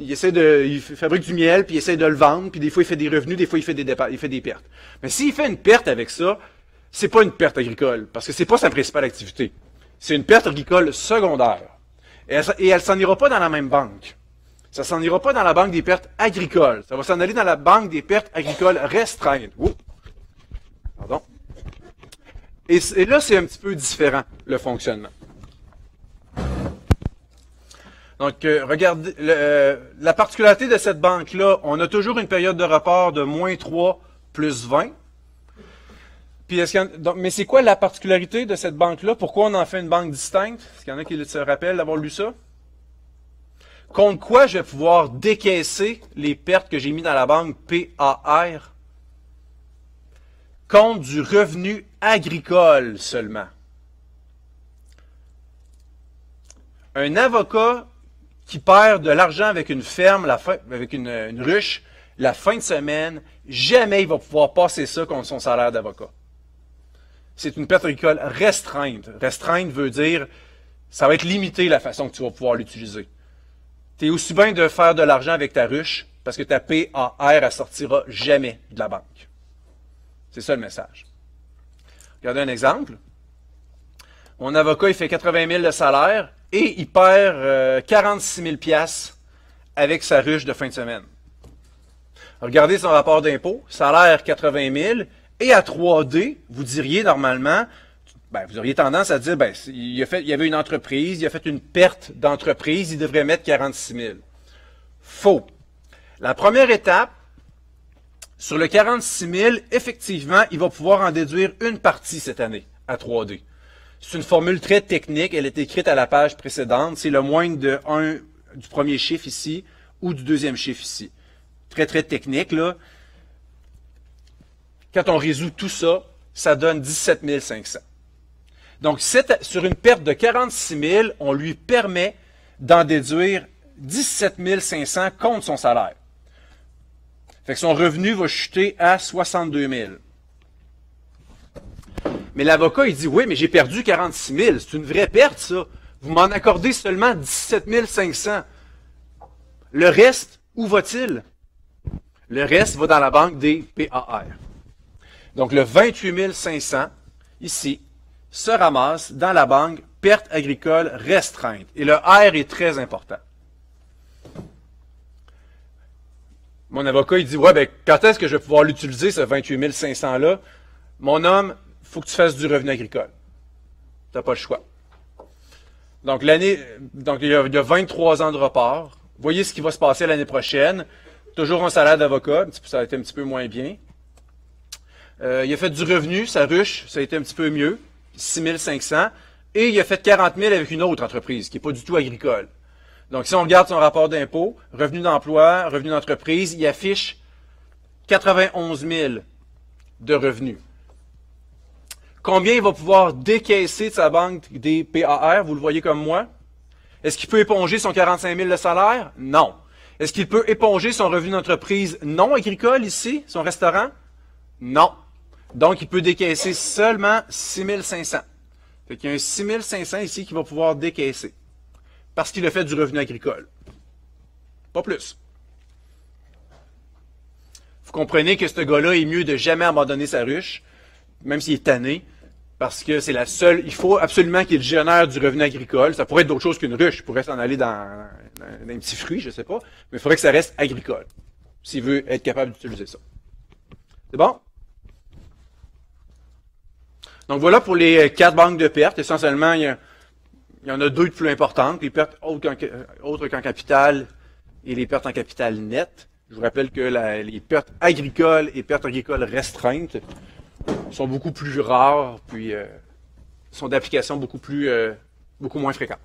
essaie de, il fabrique du miel, puis il essaie de le vendre, puis des fois il fait des revenus, des fois il fait des, il fait des pertes. Mais s'il fait une perte avec ça, c'est pas une perte agricole, parce que c'est pas sa principale activité. C'est une perte agricole secondaire. Et elle, et elle s'en ira pas dans la même banque. Ça s'en ira pas dans la banque des pertes agricoles. Ça va s'en aller dans la banque des pertes agricoles restreintes. Pardon. Et, là, c'est un petit peu différent, le fonctionnement. Donc, euh, regardez, euh, la particularité de cette banque-là, on a toujours une période de rapport de moins 3 plus 20. Puis mais c'est quoi la particularité de cette banque-là? Pourquoi on en fait une banque distincte? Est-ce qu'il y en a qui se rappellent d'avoir lu ça? Contre quoi je vais pouvoir décaisser les pertes que j'ai mis dans la banque PAR? Contre du revenu agricole seulement. Un avocat qui perd de l'argent avec une ferme, avec une, ruche, la fin de semaine, jamais il va pouvoir passer ça contre son salaire d'avocat. C'est une perte agricole restreinte. Restreinte veut dire, ça va être limité la façon que tu vas pouvoir l'utiliser. Tu es aussi bien de faire de l'argent avec ta ruche, parce que ta PAR, elle sortira jamais de la banque. C'est ça le message. Regardez un exemple. Mon avocat, il fait 80 000 de salaire et il perd 46 000 pièces avec sa ruche de fin de semaine. Regardez son rapport d'impôt, salaire 80 000, et à 3D, vous diriez normalement, ben, vous auriez tendance à dire, ben, il, il y avait une entreprise, il a fait une perte d'entreprise, il devrait mettre 46 000. Faux. La première étape, sur le 46 000, effectivement, il va pouvoir en déduire une partie cette année à 3D. C'est une formule très technique. Elle est écrite à la page précédente. C'est le moins de 1 du premier chiffre ici ou du deuxième chiffre ici. Très, très technique, là. Quand on résout tout ça, ça donne 17 500. Donc, sur une perte de 46 000, on lui permet d'en déduire 17 500 contre son salaire. Fait que son revenu va chuter à 62 000. Mais l'avocat, il dit, oui, mais j'ai perdu 46 000. C'est une vraie perte, ça. Vous m'en accordez seulement 17 500. Le reste, où va-t-il? Le reste va dans la banque des PAR. Donc, le 28 500, ici, se ramasse dans la banque perte agricole restreinte. Et le R est très important. Mon avocat, il dit, ouais, ben, quand est-ce que je vais pouvoir l'utiliser, ce 28 500-là? Mon homme, faut que tu fasses du revenu agricole. T'as pas le choix. Donc, l'année, donc, il y, a, 23 ans de report. Voyez ce qui va se passer l'année prochaine. Toujours un salaire d'avocat. Ça a été un petit peu moins bien. Euh, il a fait du revenu, sa ruche, ça a été un petit peu mieux. 6 500. Et il a fait 40 000 avec une autre entreprise, qui n'est pas du tout agricole. Donc, si on regarde son rapport d'impôt, revenu d'emploi, revenu d'entreprise, il affiche 91 000 de revenus. Combien il va pouvoir décaisser de sa banque des PAR? Vous le voyez comme moi? Est-ce qu'il peut éponger son 45 000 de salaire? Non. Est-ce qu'il peut éponger son revenu d'entreprise non agricole ici, son restaurant? Non. Donc, il peut décaisser seulement 6 500. Fait qu'il y a un 6 500 ici qui va pouvoir décaisser. Parce qu'il a fait du revenu agricole. Pas plus. Vous comprenez que ce gars-là est mieux de jamais abandonner sa ruche, même s'il est tanné, parce que c'est la seule. Il faut absolument qu'il génère du revenu agricole. Ça pourrait être d'autre chose qu'une ruche. Il pourrait s'en aller dans, un petit fruit, je ne sais pas. Mais il faudrait que ça reste agricole, s'il veut être capable d'utiliser ça. C'est bon? Donc voilà pour les quatre banques de pertes. Essentiellement, il y, en a deux de plus importantes, les pertes autres qu'en capital et les pertes en capital net. Je vous rappelle que les pertes agricoles et pertes agricoles restreintes sont beaucoup plus rares, puis euh, sont d'application beaucoup plus, euh, beaucoup moins fréquente.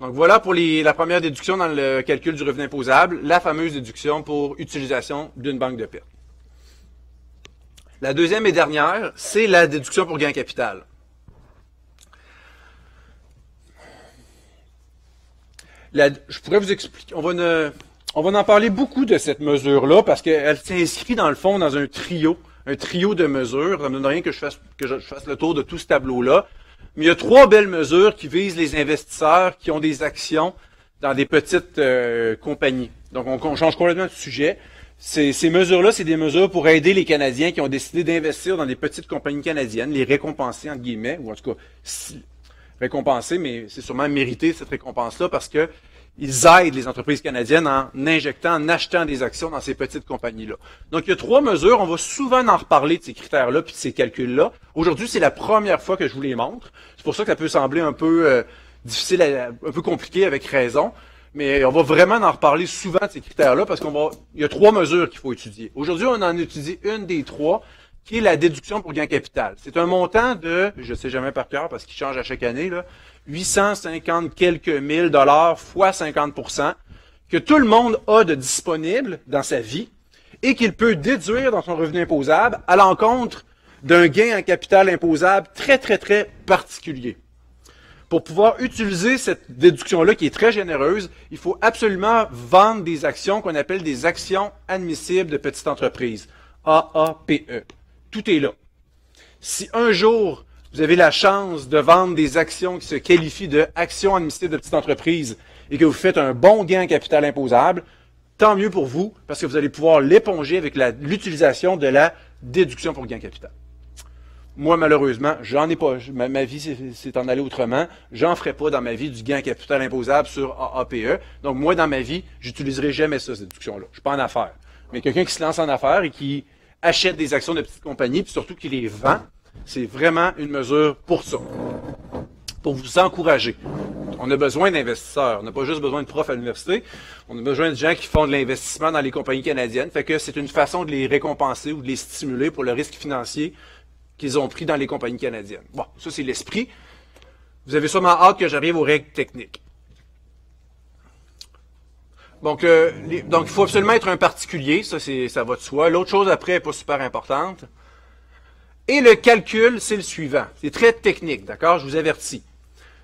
Donc voilà pour la première déduction dans le calcul du revenu imposable, la fameuse déduction pour utilisation d'une banque de pertes. La deuxième et dernière, c'est la déduction pour gain capital. je pourrais vous expliquer, on va, on va en parler beaucoup de cette mesure-là parce qu'elle s'inscrit dans le fond dans un trio un trio de mesures. Ça ne me donne rien que je fasse, le tour de tout ce tableau-là. Mais il y a trois belles mesures qui visent les investisseurs qui ont des actions dans des petites euh, compagnies. Donc, on, change complètement de sujet. Ces, ces mesures-là, c'est des mesures pour aider les Canadiens qui ont décidé d'investir dans des petites compagnies canadiennes, les récompenser, entre guillemets, ou en tout cas, récompenser, mais c'est sûrement mérité cette récompense-là parce que ils aident les entreprises canadiennes en injectant, en achetant des actions dans ces petites compagnies-là. Donc, il y a trois mesures. On va souvent en reparler de ces critères-là puis de ces calculs-là. Aujourd'hui, c'est la première fois que je vous les montre. C'est pour ça que ça peut sembler un peu euh, difficile, un peu compliqué avec raison. Mais on va vraiment en reparler souvent de ces critères-là parce qu'on va, il y a trois mesures qu'il faut étudier. Aujourd'hui, on en étudie une des trois qui est la déduction pour gain capital. C'est un montant de, je ne sais jamais par cœur parce qu'il change à chaque année, là, 850 quelques mille dollars fois 50% que tout le monde a de disponible dans sa vie et qu'il peut déduire dans son revenu imposable à l'encontre d'un gain en capital imposable très, très, très particulier. Pour pouvoir utiliser cette déduction-là qui est très généreuse, il faut absolument vendre des actions qu'on appelle des actions admissibles de petites entreprises. AAPE. Tout est là. Si un jour, vous avez la chance de vendre des actions qui se qualifient de actions admissibles de petite entreprise et que vous faites un bon gain en capital imposable, tant mieux pour vous, parce que vous allez pouvoir l'éponger avec l'utilisation de la déduction pour gain capital. Moi, malheureusement, j'en ai pas. Ma, vie c'est en aller autrement. J'en ferai pas dans ma vie du gain capital imposable sur AAPE. Donc, moi, dans ma vie, j'utiliserai jamais ça, cette déduction-là. Je suis pas en affaires. Mais quelqu'un qui se lance en affaires et qui achète des actions de petites compagnies, puis surtout qui les vend, c'est vraiment une mesure pour ça. Pour vous encourager. On a besoin d'investisseurs. On n'a pas juste besoin de profs à l'université. On a besoin de gens qui font de l'investissement dans les compagnies canadiennes. Fait que c'est une façon de les récompenser ou de les stimuler pour le risque financier qu'ils ont pris dans les compagnies canadiennes. Bon, ça c'est l'esprit. Vous avez sûrement hâte que j'arrive aux règles techniques. Donc, euh, donc, il faut absolument être un particulier, ça, c'est, ça va de soi. L'autre chose après n'est pas super importante. Et le calcul, c'est le suivant. C'est très technique, d'accord? Je vous avertis.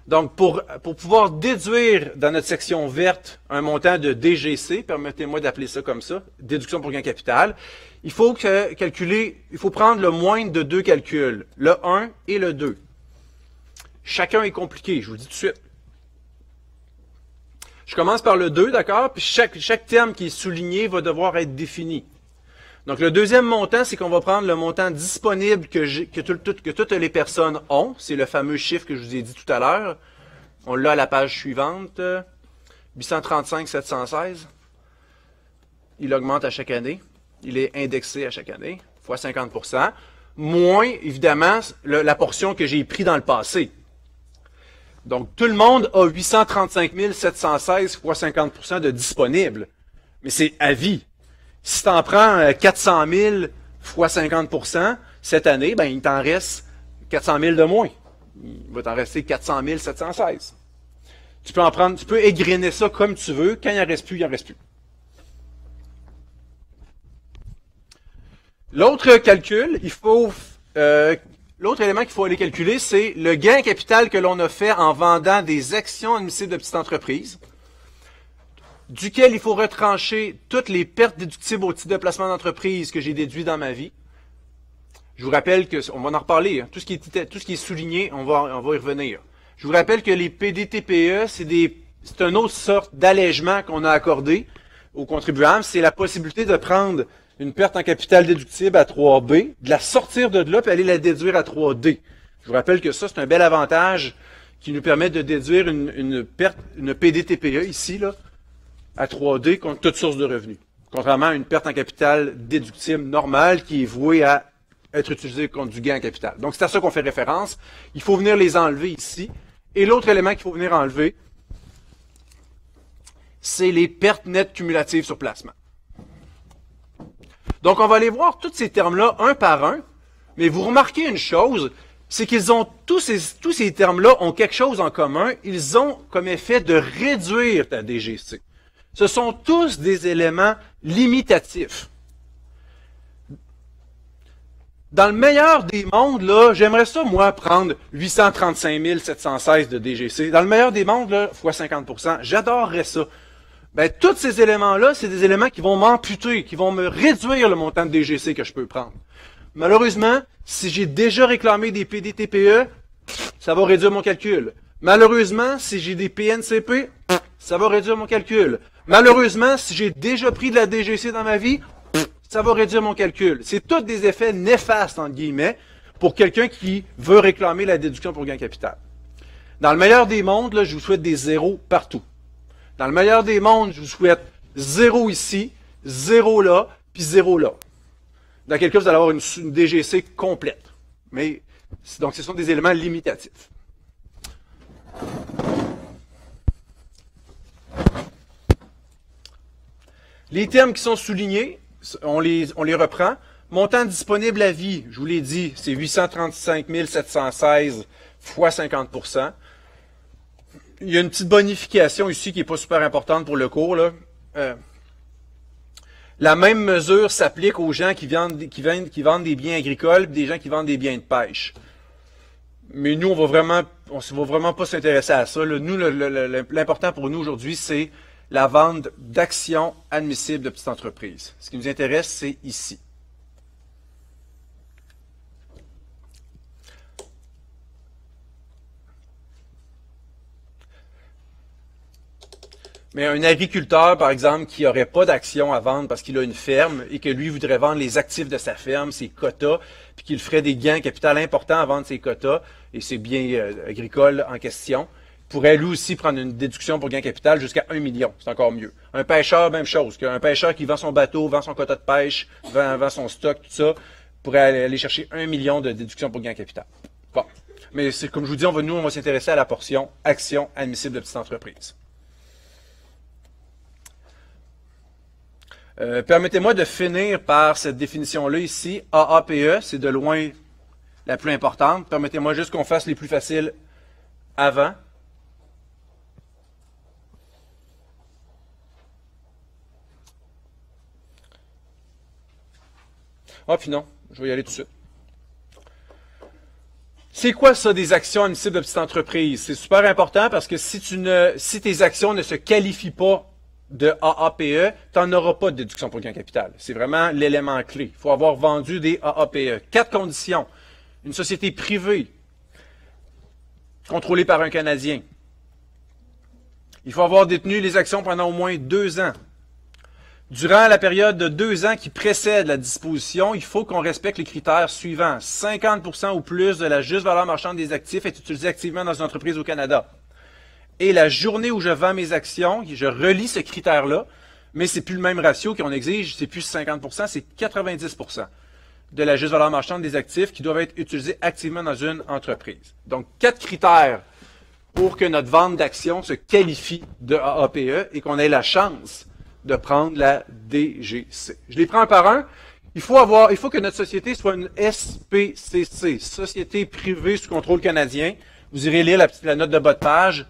Donc, pour, pouvoir déduire dans notre section verte un montant de DGC, permettez-moi d'appeler ça comme ça, déduction pour gain capital, il faut calculer, il faut prendre le moindre de deux calculs, le 1 et le 2. Chacun est compliqué, je vous dis tout de suite. Je commence par le 2, d'accord? Puis chaque, chaque terme qui est souligné va devoir être défini. Donc, le deuxième montant, c'est qu'on va prendre le montant disponible que, toutes les personnes ont. C'est le fameux chiffre que je vous ai dit tout à l'heure. On l'a à la page suivante. 835 716. il augmente à chaque année. Il est indexé à chaque année, fois 50% moins, évidemment, la portion que j'ai pris dans le passé. Donc, tout le monde a 835 716 fois 50% de disponible. Mais c'est à vie. Si tu en prends 400 000 fois 50% cette année, ben, il t'en reste 400 000 de moins. Il va t'en rester 400 716. Tu peux en prendre, tu peux égriner ça comme tu veux. Quand il en reste plus, il en reste plus. L'autre calcul, il faut euh, l'autre élément qu'il faut aller calculer, c'est le gain capital que l'on a fait en vendant des actions admissibles de petites entreprises, duquel il faut retrancher toutes les pertes déductibles au titre de placement d'entreprise que j'ai déduit dans ma vie. Je vous rappelle que, on va en reparler, hein. tout, ce qui est, tout ce qui est souligné, on va, on va y revenir. Je vous rappelle que les PDTPE, c'est des, c'est une autre sorte d'allègement qu'on a accordé aux contribuables. C'est la possibilité de prendre une perte en capital déductible à 3B, de la sortir de là, puis aller la déduire à 3D. Je vous rappelle que ça, c'est un bel avantage qui nous permet de déduire une, une perte, une PDTPE ici, là, à 3D contre toute source de revenus. Contrairement à une perte en capital déductible normale qui est vouée à être utilisée contre du gain en capital. Donc, c'est à ça qu'on fait référence. Il faut venir les enlever ici. Et l'autre élément qu'il faut venir enlever, c'est les pertes nettes cumulatives sur placement. Donc, on va aller voir tous ces termes-là un par un, mais vous remarquez une chose, c'est qu'ils ont tous ces, tous ces termes-là ont quelque chose en commun. Ils ont comme effet de réduire ta DGC. Ce sont tous des éléments limitatifs. Dans le meilleur des mondes, là, j'aimerais ça, moi, prendre 835 716 de DGC. Dans le meilleur des mondes, là, fois 50% j'adorerais ça ben, tous ces éléments-là, c'est des éléments qui vont m'amputer, qui vont me réduire le montant de DGC que je peux prendre. Malheureusement, si j'ai déjà réclamé des PDTPE, ça va réduire mon calcul. Malheureusement, si j'ai des PNCP, ça va réduire mon calcul. Malheureusement, si j'ai déjà pris de la DGC dans ma vie, ça va réduire mon calcul. C'est tous des effets néfastes, entre guillemets, pour quelqu'un qui veut réclamer la déduction pour gain capital. Dans le meilleur des mondes, là, je vous souhaite des zéros partout. Dans le meilleur des mondes, je vous souhaite zéro ici, zéro là, puis zéro là. Dans quel cas, vous allez avoir une, DGC complète. Mais, donc, ce sont des éléments limitatifs. Les termes qui sont soulignés, on les, on les reprend. Montant disponible à vie, je vous l'ai dit, c'est 835 716 fois 50% il y a une petite bonification ici qui n'est pas super importante pour le cours. Euh, la même mesure s'applique aux gens qui vendent, qui, vendent, des biens agricoles et des gens qui vendent des biens de pêche. Mais nous, on va vraiment, va vraiment pas s'intéresser à ça. Nous, l'important pour nous aujourd'hui, c'est la vente d'actions admissibles de petites entreprises. Ce qui nous intéresse, c'est ici. Mais un agriculteur, par exemple, qui n'aurait pas d'action à vendre parce qu'il a une ferme et que lui voudrait vendre les actifs de sa ferme, ses quotas, puis qu'il ferait des gains capital importants à vendre ses quotas et ses biens euh, agricoles en question, pourrait lui aussi prendre une déduction pour gain capital jusqu'à 1 million. C'est encore mieux. Un pêcheur, même chose. Un pêcheur qui vend son bateau, vend son quota de pêche, vend, son stock, tout ça, pourrait aller chercher 1 million de déduction pour gain capital. Bon. Mais c'est comme je vous dis, on nous, on va s'intéresser à la portion action admissible de petite entreprise. Euh, permettez-moi de finir par cette définition-là ici. AAPE, c'est de loin la plus importante. Permettez-moi juste qu'on fasse les plus faciles avant. Ah, puis non, je vais y aller tout de suite. C'est quoi ça des actions admissibles de petite entreprise? C'est super important parce que si, tes actions ne se qualifient pas de AAPE, tu n'en auras pas de déduction pour gain capital. C'est vraiment l'élément clé. Il faut avoir vendu des AAPE. Quatre conditions. Une société privée contrôlée par un Canadien. Il faut avoir détenu les actions pendant au moins deux ans. Durant la période de deux ans qui précède la disposition, il faut qu'on respecte les critères suivants. 50% ou plus de la juste valeur marchande des actifs est utilisée activement dans une entreprise au Canada et la journée où je vends mes actions, je relis ce critère-là, mais c'est plus le même ratio qu'on exige, c'est plus 50%, c'est 90% de la juste valeur marchande des actifs qui doivent être utilisés activement dans une entreprise. Donc, quatre critères pour que notre vente d'actions se qualifie de AAPE et qu'on ait la chance de prendre la DGC. Je les prends un par un. Il faut avoir, il faut que notre société soit une SPCC, Société privée sous contrôle canadien. Vous irez lire la, petite, note de bas de page.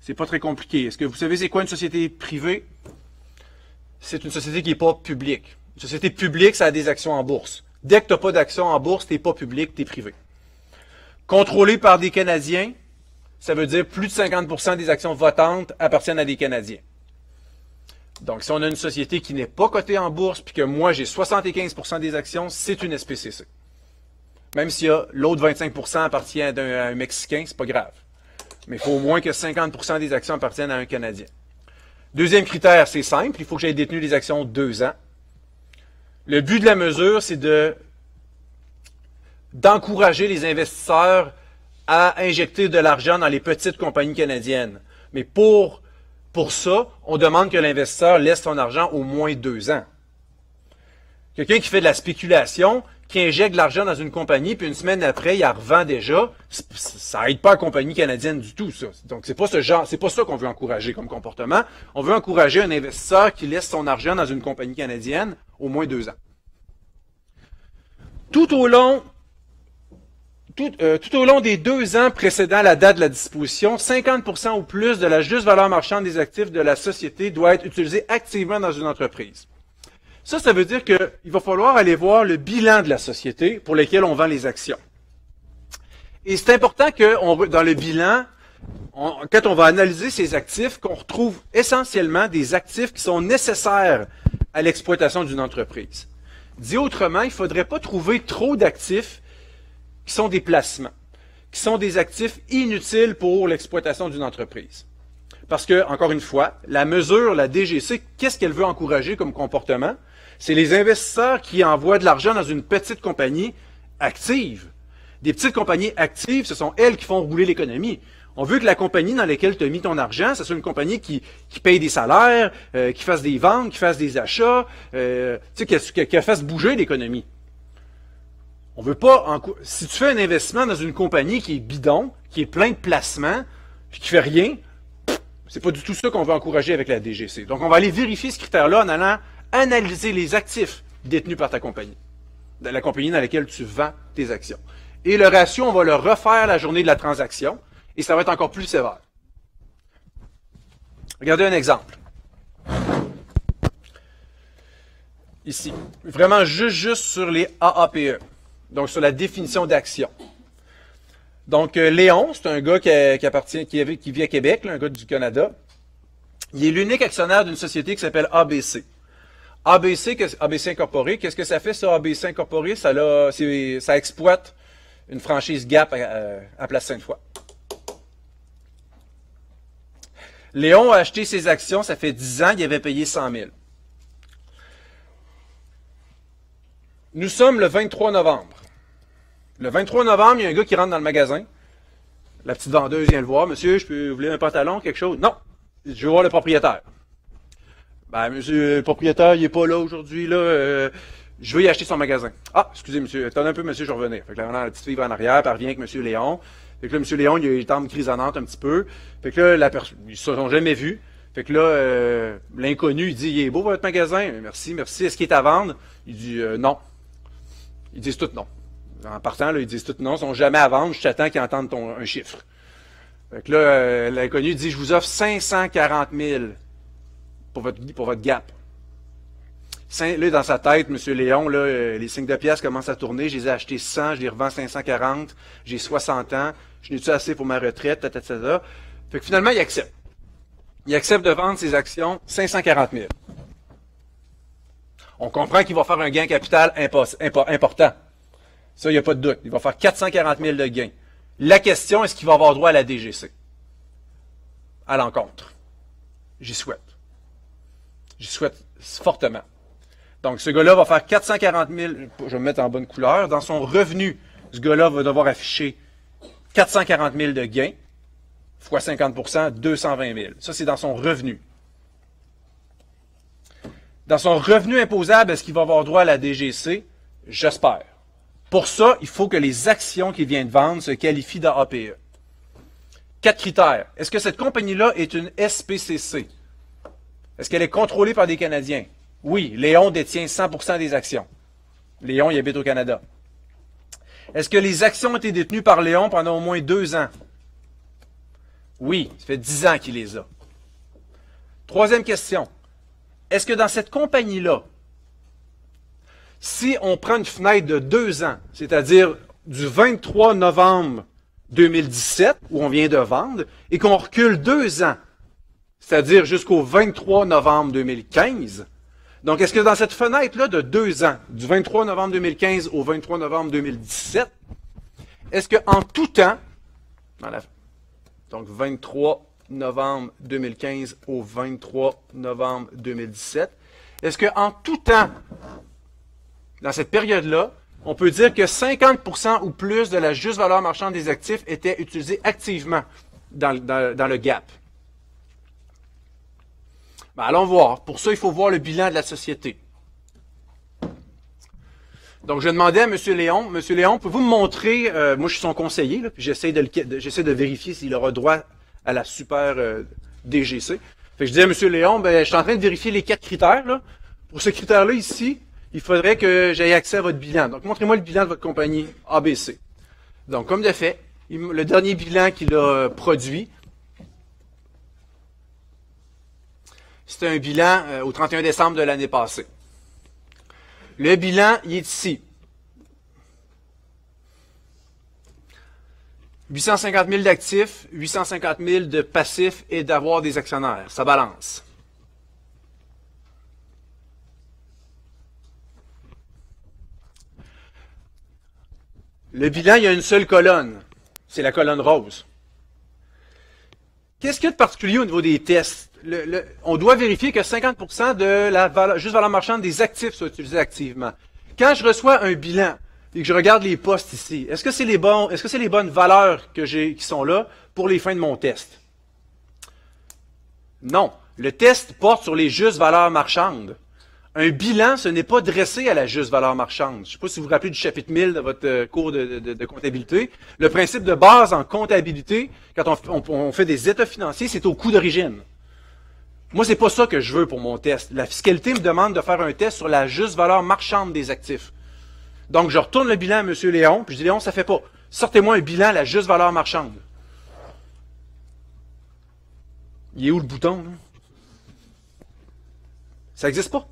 C'est pas très compliqué. Est-ce que vous savez c'est quoi une société privée? C'est une société qui n'est pas publique. Une société publique, ça a des actions en bourse. Dès que tu n'as pas d'actions en bourse, tu n'es pas public, tu es privé. Contrôlé par des Canadiens, ça veut dire plus de 50% des actions votantes appartiennent à des Canadiens. Donc, si on a une société qui n'est pas cotée en bourse, puis que moi j'ai 75% des actions, c'est une SPCC. Même si l'autre 25% appartient à un, à Mexicain, c'est pas grave. Mais il faut au moins que 50% des actions appartiennent à un Canadien. Deuxième critère, c'est simple, il faut que j'aie détenu les actions deux ans. Le but de la mesure, c'est de d'encourager les investisseurs à injecter de l'argent dans les petites compagnies canadiennes. Mais pour pour ça, on demande que l'investisseur laisse son argent au moins deux ans. Quelqu'un qui fait de la spéculation, qui injecte de l'argent dans une compagnie, puis une semaine après, il la revend déjà, ça aide pas la compagnie canadienne du tout, ça. Donc, c'est pas ce genre, c'est pas ça qu'on veut encourager comme comportement. On veut encourager un investisseur qui laisse son argent dans une compagnie canadienne au moins deux ans. Tout au long euh, tout, au long des deux ans précédant la date de la disposition, 50% ou plus de la juste valeur marchande des actifs de la société doit être utilisé activement dans une entreprise. Ça, ça veut dire qu'il va falloir aller voir le bilan de la société pour lequel on vend les actions. Et c'est important que dans le bilan, quand on va analyser ces actifs, qu'on retrouve essentiellement des actifs qui sont nécessaires à l'exploitation d'une entreprise. Dit autrement, il ne faudrait pas trouver trop d'actifs qui sont des placements, qui sont des actifs inutiles pour l'exploitation d'une entreprise. Parce que, encore une fois, la mesure, la DGC, qu'est-ce qu'elle veut encourager comme comportement? C'est les investisseurs qui envoient de l'argent dans une petite compagnie active. Des petites compagnies actives, ce sont elles qui font rouler l'économie. On veut que la compagnie dans laquelle tu as mis ton argent, ce soit une compagnie qui, paye des salaires, euh, qui fasse des ventes, qui fasse des achats, euh, qui fasse bouger l'économie. On veut pas. Si tu fais un investissement dans une compagnie qui est bidon, qui est plein de placements, puis qui fait rien, c'est pas du tout ça qu'on veut encourager avec la DGC. Donc, on va aller vérifier ce critère-là en allant analyser les actifs détenus par ta compagnie, la compagnie dans laquelle tu vends tes actions. Et le ratio, on va le refaire la journée de la transaction, et ça va être encore plus sévère. Regardez un exemple. Ici. Vraiment juste, juste sur les AAPE donc sur la définition d'action. Donc, euh, Léon, c'est un gars qui, appartient, qui, vit à Québec, un gars du Canada. Il est l'unique actionnaire d'une société qui s'appelle ABC. ABC, ABC Incorporé, qu'est-ce que ça fait, ça, ABC Incorporé? Ça, exploite une franchise Gap à, Place Sainte-Foy. Léon a acheté ses actions, ça fait 10 ans, il avait payé 100 000. Nous sommes le 23 novembre. Le 23 novembre, il y a un gars qui rentre dans le magasin. La petite vendeuse vient le voir. Monsieur, je peux vous voulez un pantalon, quelque chose? Non. Je veux voir le propriétaire. Ben, monsieur, le propriétaire, il n'est pas là aujourd'hui. Euh, je veux y acheter son magasin. Ah, excusez, monsieur. Attendez un peu, monsieur, je revenir. Fait que là, la petite fille va en arrière, elle revient avec monsieur Léon. Fait que là, monsieur Léon, il a une tempe grisonnante un petit peu. Fait que là, ils se sont jamais vus. Fait que là, euh, l'inconnu, il dit, il est beau votre magasin? Merci, merci. Est-ce qu'il est à vendre? Il dit, euh, non. Ils disent tout non. En partant, ils disent tout non, ils sont jamais à vendre, je t'attends qu'ils entendent ton, un chiffre. Là, euh, l'inconnu dit, je vous offre 540 000 pour votre, gap. là, dans sa tête, M. Léon, euh, les signes de pièces commencent à tourner. Je les ai achetés 100, je les revends 540. J'ai 60 ans. Je n'ai-tu assez pour ma retraite, etc. Fait que finalement, il accepte. Il accepte de vendre ses actions 540 000. On comprend qu'il va faire un gain capital important. Ça, il n'y a pas de doute. Il va faire 440 000 de gains. La question, est-ce qu'il va avoir droit à la DGC? À l'encontre. J'y souhaite. J'y souhaite fortement. Donc, ce gars-là va faire 440 000, je vais me mettre en bonne couleur. Dans son revenu, ce gars-là va devoir afficher 440 000 de gains, fois 50% 220 000. Ça, c'est dans son revenu. Dans son revenu imposable, est-ce qu'il va avoir droit à la DGC? J'espère. Pour ça, il faut que les actions qu'il vient de vendre se qualifient d'APE. Quatre critères. Est-ce que cette compagnie-là est une SPCC? Est-ce qu'elle est contrôlée par des Canadiens? Oui, Léon détient 100% des actions. Léon, il habite au Canada. Est-ce que les actions ont été détenues par Léon pendant au moins deux ans? Oui, ça fait dix ans qu'il les a. Troisième question. Est-ce que dans cette compagnie-là, si on prend une fenêtre de deux ans, c'est-à-dire du 23 novembre 2017, où on vient de vendre, et qu'on recule deux ans, c'est-à-dire jusqu'au 23 novembre 2015. Donc, est-ce que dans cette fenêtre-là de deux ans, du 23 novembre 2015 au 23 novembre 2017, est-ce qu'en tout temps, donc 23 novembre 2015 au 23 novembre 2017, est-ce qu'en tout temps, dans cette période-là, on peut dire que 50% ou plus de la juste valeur marchande des actifs était utilisée activement dans, le gap. Ben, allons voir. Pour ça, il faut voir le bilan de la société. Donc, je demandais à M. Léon, M. Léon, pouvez-vous me montrer, euh, moi je suis son conseiller, puis j'essaie de, vérifier s'il aura droit à la super euh, DGC. Je dis à M. Léon, ben, je suis en train de vérifier les quatre critères. Pour ce critère-là ici, il faudrait que j'aie accès à votre bilan. Donc, montrez-moi le bilan de votre compagnie ABC. Donc, comme de fait, le dernier bilan qu'il a produit, c'est un bilan euh, au 31 décembre de l'année passée. Le bilan, il est ici. 850 000 d'actifs, 850 000 de passifs et d'avoir des actionnaires. Ça balance. Le bilan, il y a une seule colonne. C'est la colonne rose. Qu'est-ce qu'il y a de particulier au niveau des tests? on doit vérifier que 50% de la juste valeur marchande des actifs soit utilisés activement. Quand je reçois un bilan et que je regarde les postes ici, est-ce que c'est les bonnes valeurs qui sont là pour les fins de mon test? Non. Le test porte sur les justes valeurs marchandes. Un bilan, ce n'est pas dressé à la juste valeur marchande. Je ne sais pas si vous vous rappelez du chapitre 1000 de votre euh, cours de, comptabilité. Le principe de base en comptabilité, quand on, fait des états financiers, c'est au coût d'origine. Moi, c'est pas ça que je veux pour mon test. La fiscalité me demande de faire un test sur la juste valeur marchande des actifs. Donc, je retourne le bilan à M. Léon, puis je dis, Léon, ça fait pas. Sortez-moi un bilan à la juste valeur marchande. Il est où le bouton? Là? Ça n'existe pas?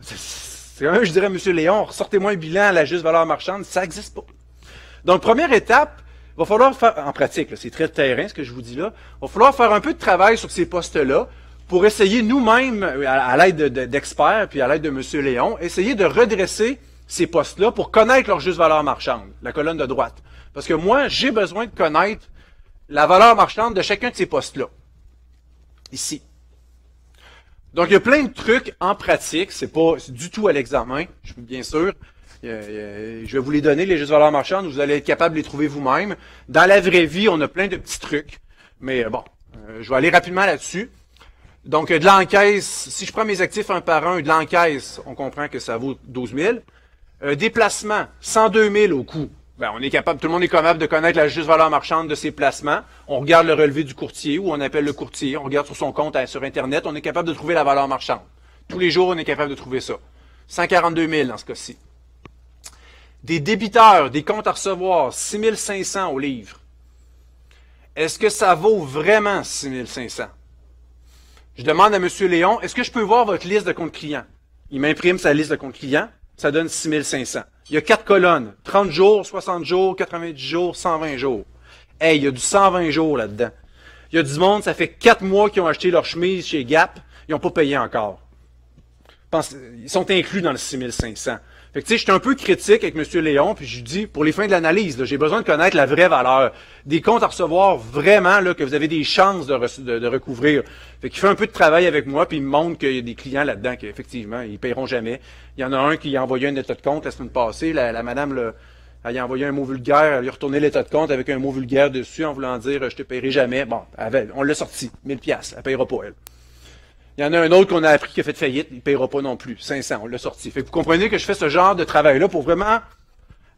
C'est quand même, je dirais, M. Léon, sortez-moi un bilan à la juste valeur marchande, ça n'existe pas. Donc, première étape, il va falloir faire, en pratique, c'est très terrain ce que je vous dis là, il va falloir faire un peu de travail sur ces postes-là pour essayer nous-mêmes, à, l'aide d'experts, puis à l'aide de M. Léon, essayer de redresser ces postes-là pour connaître leur juste valeur marchande, la colonne de droite. Parce que moi, j'ai besoin de connaître la valeur marchande de chacun de ces postes-là. Ici. Donc, il y a plein de trucs en pratique. C'est pas du tout à l'examen, bien sûr. Je vais vous les donner, les juste valeurs marchandes. Vous allez être capable de les trouver vous-même. Dans la vraie vie, on a plein de petits trucs. Mais euh, bon, euh, je vais aller rapidement là-dessus. Donc, de l'encaisse, si je prends mes actifs un par un, de l'encaisse, on comprend que ça vaut 12 000. Euh, déplacement, 102 000 au coût. Ben, on est capable, tout le monde est capable de connaître la juste valeur marchande de ses placements. On regarde le relevé du courtier ou on appelle le courtier, on regarde sur son compte euh, sur Internet, on est capable de trouver la valeur marchande. Tous les jours, on est capable de trouver ça. 142 000 dans ce cas-ci. Des débiteurs, des comptes à recevoir, 6 500 au livre. Est-ce que ça vaut vraiment 6 500? Je demande à M. Léon, est-ce que je peux voir votre liste de comptes clients? Il m'imprime sa liste de comptes clients, ça donne 6 500. Il y a quatre colonnes. 30 jours, 60 jours, 90 jours, 120 jours. Hey, il y a du 120 jours là-dedans. Il y a du monde, ça fait quatre mois qu'ils ont acheté leur chemise chez Gap, ils n'ont pas payé encore. Ils sont inclus dans le 6500. Fait que, tu sais, je suis un peu critique avec M. Léon, puis je lui dis, pour les fins de l'analyse, j'ai besoin de connaître la vraie valeur. Des comptes à recevoir vraiment, là, que vous avez des chances de, recouvrir. Fait qu'il fait un peu de travail avec moi, puis il me montre qu'il y a des clients là-dedans qui, effectivement, ils paieront jamais. Il y en a un qui a envoyé un état de compte la semaine passée. La, madame, là, elle a envoyé un mot vulgaire, elle lui a retourné l'état de compte avec un mot vulgaire dessus en voulant dire, je te paierai jamais. Bon, on l'a sorti, 1000 pièces, elle payera pas, elle. Il y en a un autre qu'on a appris qui a fait faillite, il ne payera pas non plus. 500, on l'a sorti. Fait que vous comprenez que je fais ce genre de travail-là pour vraiment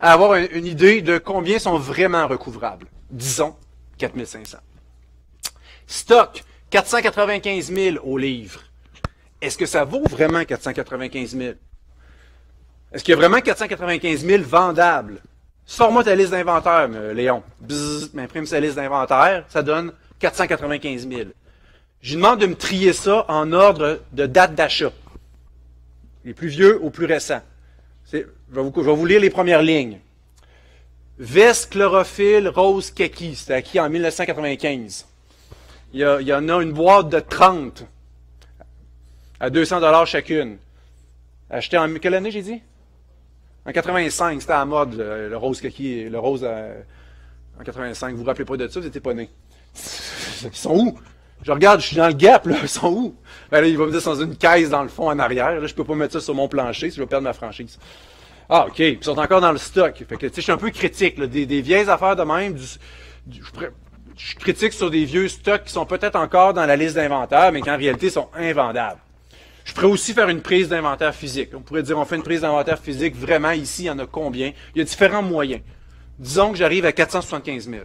avoir une idée de combien sont vraiment recouvrables. Disons 4500. Stock, 495 000 au livre. Est-ce que ça vaut vraiment 495 000? Est-ce qu'il y a vraiment 495 000 vendables? Sors-moi ta liste d'inventaire, Léon. Bzzz, m'imprime sa liste d'inventaire, ça donne 495 000. Je lui demande de me trier ça en ordre de date d'achat. Les plus vieux aux plus récents. Je vais, vous, lire les premières lignes. Veste, chlorophylle, rose, kaki. C'était acquis en 1995. Il y, en a une boîte de 30 à 200 dollars chacune. Acheté en quelle année j'ai dit? En 85, c'était à la mode le, rose kaki, le rose euh, en 85. Vous vous rappelez pas de ça? Vous n'étiez pas né. Ils sont où? Je regarde, je suis dans le gap, là. Ils sont où? Ben là, il va me dire, dans une caisse dans le fond en arrière. Là, je peux pas mettre ça sur mon plancher si je vais perdre ma franchise. Ah, OK. Ils sont encore dans le stock. Fait tu sais, je suis un peu critique. Des, vieilles affaires de même. je, je, critique sur des vieux stocks qui sont peut-être encore dans la liste d'inventaire, mais qui en réalité sont invendables. Je pourrais aussi faire une prise d'inventaire physique. On pourrait dire, on fait une prise d'inventaire physique. Vraiment, ici, il y en a combien? Il y a différents moyens. Disons que j'arrive à 475 000.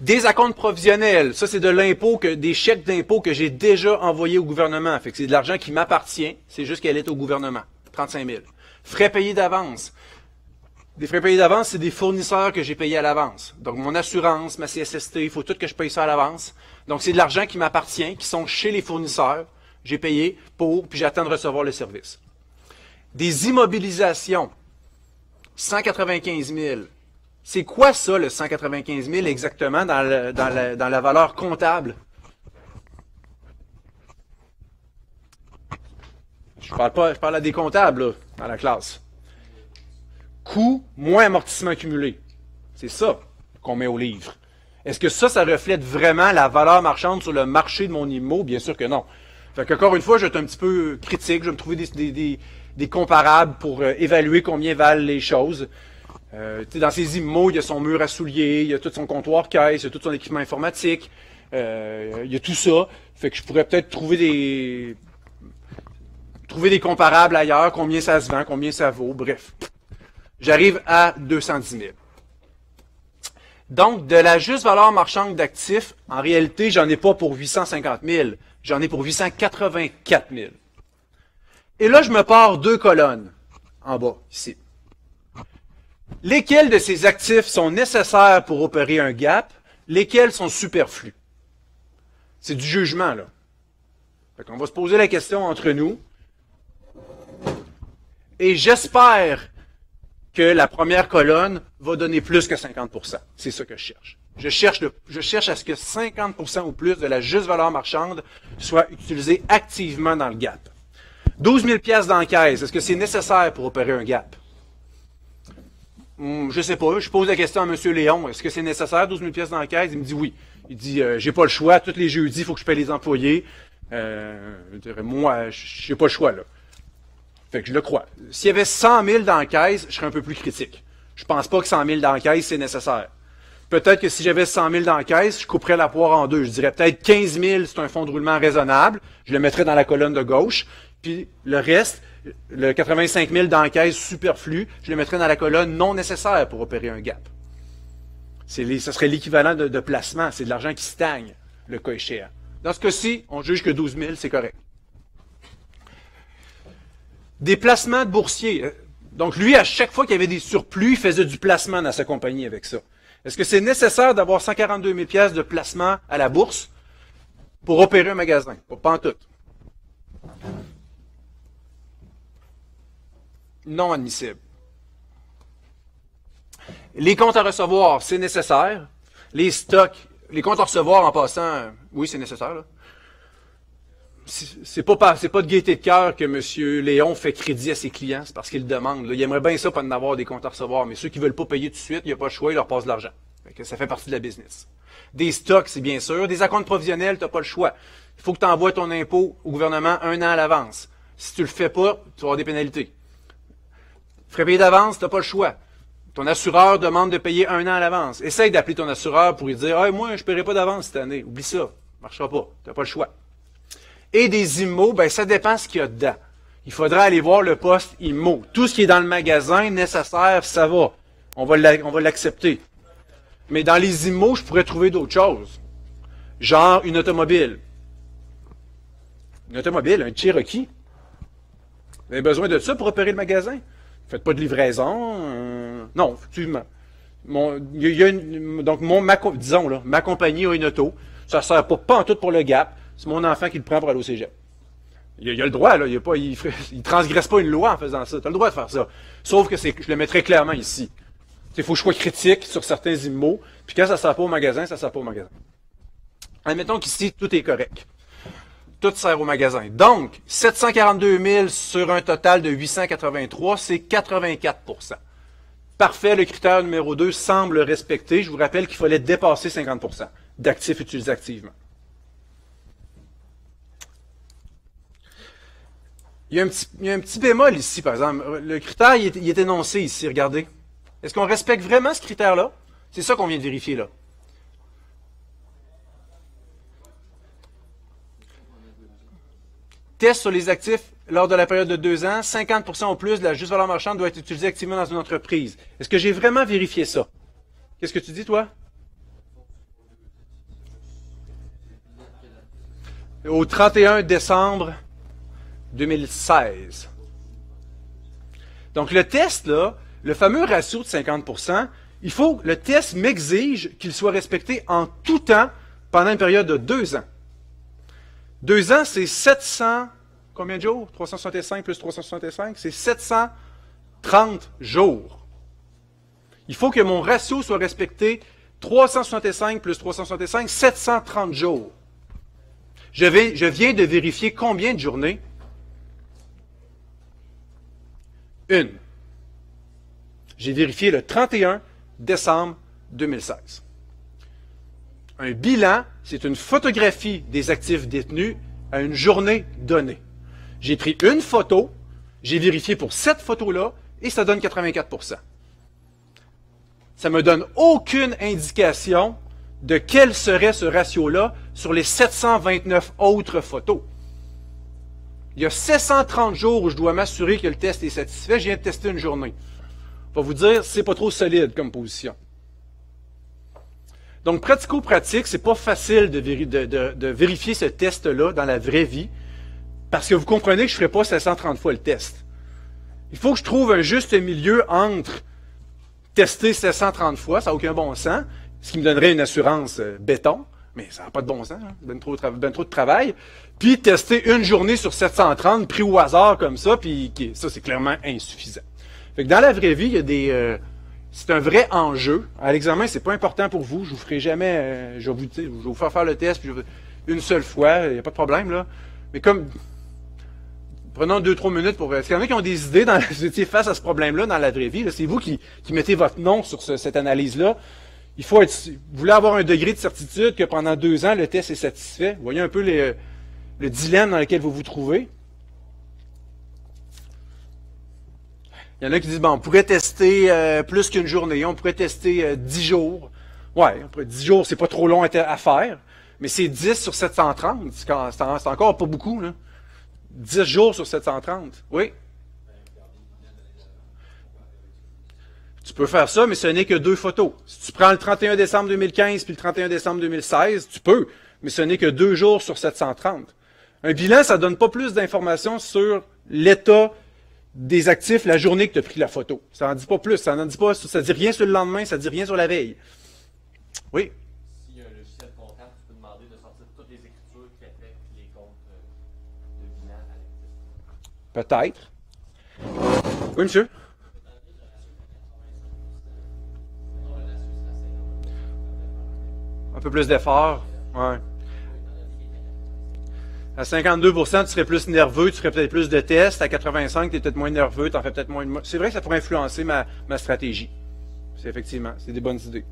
Des acomptes provisionnels, ça c'est de l'impôt, que des chèques d'impôt que j'ai déjà envoyés au gouvernement. Fait que c'est de l'argent qui m'appartient, c'est juste qu'elle est au gouvernement. 35 000. Frais payés d'avance. Des frais payés d'avance, c'est des fournisseurs que j'ai payés à l'avance. Donc mon assurance, ma CSST, il faut tout que je paye ça à l'avance. Donc c'est de l'argent qui m'appartient, qui sont chez les fournisseurs. J'ai payé pour, puis j'attends de recevoir le service. Des immobilisations. 195 000. C'est quoi ça, le 195 000 exactement dans, la, valeur comptable? Je parle pas, je à des comptables dans la classe. Coût moins amortissement cumulé. C'est ça qu'on met au livre. Est-ce que ça, ça reflète vraiment la valeur marchande sur le marché de mon immeuble? Bien sûr que non. Fait encore une fois, je vais être un petit peu critique, je vais me trouver des, comparables pour euh, évaluer combien valent les choses. Euh, dans ses immeubles, il y a son mur à souliers, il y a tout son comptoir caisse, il y a tout son équipement informatique, euh, il y a tout ça. Fait que je pourrais peut-être trouver des trouver des comparables ailleurs, combien ça se vend, combien ça vaut, bref. J'arrive à 210 000. Donc, de la juste valeur marchande d'actifs, en réalité, j'en ai pas pour 850 000, j'en ai pour 884 000. Et là, je me pars deux colonnes en bas, ici. Lesquels de ces actifs sont nécessaires pour opérer un gap? Lesquels sont superflus? C'est du jugement, là. On va se poser la question entre nous. Et j'espère que la première colonne va donner plus que 50% C'est ça que je cherche. Je cherche, je cherche à ce que 50% ou plus de la juste valeur marchande soit utilisée activement dans le gap. 12 000 pièces d'encaisse, est-ce que c'est nécessaire pour opérer un gap? Hmm, je sais pas. Je pose la question à M. Léon. Est-ce que c'est nécessaire, 12 000 pièces dans la caisse? Il me dit oui. Il dit, euh, j'ai pas le choix. Tous les jeudis, il faut que je paye les employés. Euh, moi, j'ai pas le choix, là. Fait que je le crois. S'il y avait 100 000 dans la caisse, je serais un peu plus critique. Je pense pas que 100 000 dans la caisse, c'est nécessaire. Peut-être que si j'avais 100 000 dans la caisse, je couperais la poire en deux. Je dirais peut-être 15 000, c'est un fonds de roulement raisonnable. Je le mettrais dans la colonne de gauche. Puis le reste, le 85 000 d'encaisse superflu, je le mettrais dans la colonne non nécessaire pour opérer un gap. Ce serait l'équivalent de, placement. C'est de l'argent qui stagne, le cas échéant. Dans ce cas-ci, on juge que 12 000, c'est correct. Des placements de boursiers. Euh, donc, lui, à chaque fois qu'il y avait des surplus, il faisait du placement dans sa compagnie avec ça. Est-ce que c'est nécessaire d'avoir 142 000 pièces de placement à la bourse pour opérer un magasin? Pas en tout. Non admissible. Les comptes à recevoir, c'est nécessaire. Les stocks, les comptes à recevoir en passant, oui, c'est nécessaire. C'est pas, de gaieté de cœur que M. Léon fait crédit à ses clients, c'est parce qu'il demande. Il aimerait bien ça, pas d'avoir des comptes à recevoir, mais ceux qui veulent pas payer tout de suite, il n'y a pas le choix, il leur passe de l'argent. Ça fait partie de la business. Des stocks, c'est bien sûr. Des accounts provisionnels, tu n'as pas le choix. Il faut que tu envoies ton impôt au gouvernement un an à l'avance. Si tu le fais pas, tu vas avoir des pénalités. Frais payés d'avance, tu n'as pas le choix. Ton assureur demande de payer un an à l'avance. Essaye d'appeler ton assureur pour lui dire moi, je ne paierai pas d'avance cette année. Oublie ça. marchera pas. Tu n'as pas le choix. Et des IMO, ben, ça dépend ce qu'il y a dedans. Il faudra aller voir le poste IMO. Tout ce qui est dans le magasin nécessaire, ça va. On va l'accepter. Mais dans les IMO, je pourrais trouver d'autres choses. Genre une automobile. Une automobile, un Cherokee. Vous avez besoin de ça pour opérer le magasin? Faites pas de livraison. Euh, non, effectivement. Mon, y a donc, mon, ma, disons, là, ma compagnie a une auto. Ça ne sert pas, pas en tout pour le gap. C'est mon enfant qui le prend pour aller au cégep. Il a, a le droit, là. Il, pas, il, il, transgresse pas une loi en faisant ça. Tu as le droit de faire ça. Sauf que c'est, je le mettrai clairement ici. Il faut que je sois critique sur certains immos. Puis quand ça ne sert pas au magasin, ça ne sert pas au magasin. Admettons qu'ici, tout est correct. Tout sert au magasin. Donc, 742 000 sur un total de 883, c'est 84% Parfait, le critère numéro 2 semble respecté. Je vous rappelle qu'il fallait dépasser 50% d'actifs utilisés activement. Il y, a un petit, il y, a un petit, bémol ici, par exemple. Le critère, il est, il est énoncé ici, regardez. Est-ce qu'on respecte vraiment ce critère-là? C'est ça qu'on vient de vérifier là. Test sur les actifs lors de la période de deux ans, 50% au plus de la juste valeur marchande doit être utilisée activement dans une entreprise. Est-ce que j'ai vraiment vérifié ça? Qu'est-ce que tu dis, toi? Au 31 décembre 2016. Donc, le test, là, le fameux ratio de 50% il faut, le test m'exige qu'il soit respecté en tout temps pendant une période de deux ans. Deux ans, c'est 700, combien de jours? 365 plus 365, c'est 730 jours. Il faut que mon ratio soit respecté 365 plus 365, 730 jours. Je, je viens de vérifier combien de journées? Une. J'ai vérifié le 31 décembre 2016. Un bilan, c'est une photographie des actifs détenus à une journée donnée. J'ai pris une photo, j'ai vérifié pour cette photo-là, et ça donne 84% Ça me donne aucune indication de quel serait ce ratio-là sur les 729 autres photos. Il y a 730 jours où je dois m'assurer que le test est satisfait. Je viens de une journée. Je vais vous dire, c'est pas trop solide comme position. Donc, pratico-pratique, c'est pas facile de, vérifier ce test-là dans la vraie vie, parce que vous comprenez que je ne ferai pas 730 fois le test. Il faut que je trouve un juste milieu entre tester 730 fois, ça n'a aucun bon sens, ce qui me donnerait une assurance euh, béton, mais ça n'a pas de bon sens, hein, ben trop, ben de travail, puis tester une journée sur 730, pris au hasard comme ça, puis ça, c'est clairement insuffisant. Fait que dans la vraie vie, il y a des... Euh, c'est un vrai enjeu. À l'examen, c'est pas important pour vous. Je vous ferai jamais. Euh, je, vais vous, je vous faire faire le test puis une seule fois. Il n'y a pas de problème là. Mais comme prenons deux trois minutes pour. Est-ce qu'il y en a qui ont des idées face à ce problème-là dans la vraie vie C'est vous qui, mettez votre nom sur cette analyse-là. Il faut être. Vous voulez avoir un degré de certitude que pendant deux ans le test est satisfait. Voyez un peu le dilemme dans lequel vous vous trouvez. Il y en a qui disent, bon, on pourrait tester euh, plus qu'une journée, on pourrait tester 10 euh, jours. Ouais, 10 jours, c'est pas trop long à faire, mais c'est 10 sur 730, c'est encore pas beaucoup. Là. 10 jours sur 730, oui. Tu peux faire ça, mais ce n'est que deux photos. Si tu prends le 31 décembre 2015 puis le 31 décembre 2016, tu peux, mais ce n'est que deux jours sur 730. Un bilan, ça donne pas plus d'informations sur l'état des actifs la journée que tu as pris la photo. Ça n'en dit pas plus. Ça n'en dit pas, ça dit rien sur le lendemain, ça dit rien sur la veille. Oui? S'il y a un logiciel comptable, tu peux demander de sortir toutes les écritures qui affectent les comptes de bilan à l'actif. Peut-être. Oui, monsieur? Un peu plus d'effort. Ouais. À 52% tu serais plus nerveux, tu ferais peut-être plus de tests. À 85, tu es peut-être moins nerveux, tu en fais peut-être moins de... C'est vrai que ça pourrait influencer ma, stratégie. C'est effectivement, c'est des bonnes idées.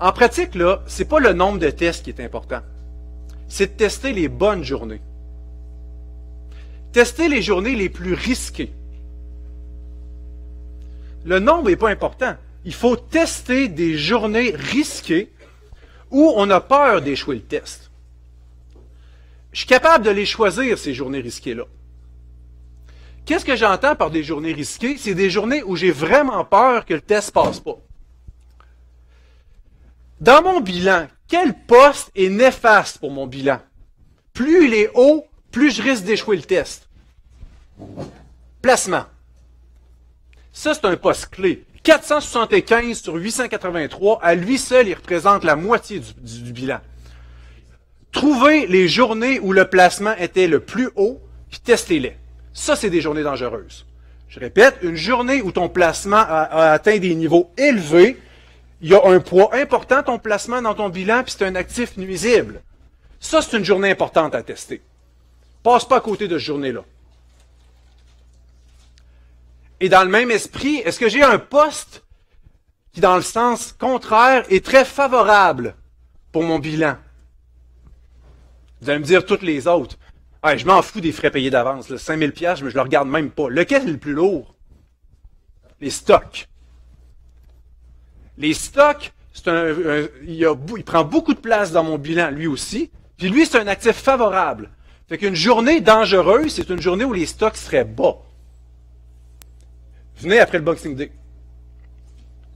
En pratique, là, c'est pas le nombre de tests qui est important. C'est de tester les bonnes journées. Tester les journées les plus risquées. Le nombre n'est pas important. Il faut tester des journées risquées ou on a peur d'échouer le test. Je suis capable de les choisir, ces journées risquées-là. Qu'est-ce que j'entends par des journées risquées? C'est des journées où j'ai vraiment peur que le test passe pas. Dans mon bilan, quel poste est néfaste pour mon bilan? Plus il est haut, plus je risque d'échouer le test. Placement. Ça, c'est un poste clé. 475 sur 883, à lui seul, il représente la moitié du bilan. Trouvez les journées où le placement était le plus haut, puis testez-les. Ça, c'est des journées dangereuses. Je répète, une journée où ton placement a, atteint des niveaux élevés, il y a un poids important ton placement dans ton bilan, puis c'est un actif nuisible. Ça, c'est une journée importante à tester. Passe pas à côté de cette journée-là. Et dans le même esprit, est-ce que j'ai un poste qui, dans le sens contraire, est très favorable pour mon bilan? Vous allez me dire toutes les autres. je m'en fous des frais payés d'avance. 5000 pièces, je ne le regarde même pas. Lequel est le plus lourd? Les stocks. Les stocks, c'est un, il, prend beaucoup de place dans mon bilan, lui aussi. Puis lui, c'est un actif favorable. Fait qu'une journée dangereuse, c'est une journée où les stocks seraient bas. Venez après le Boxing Day.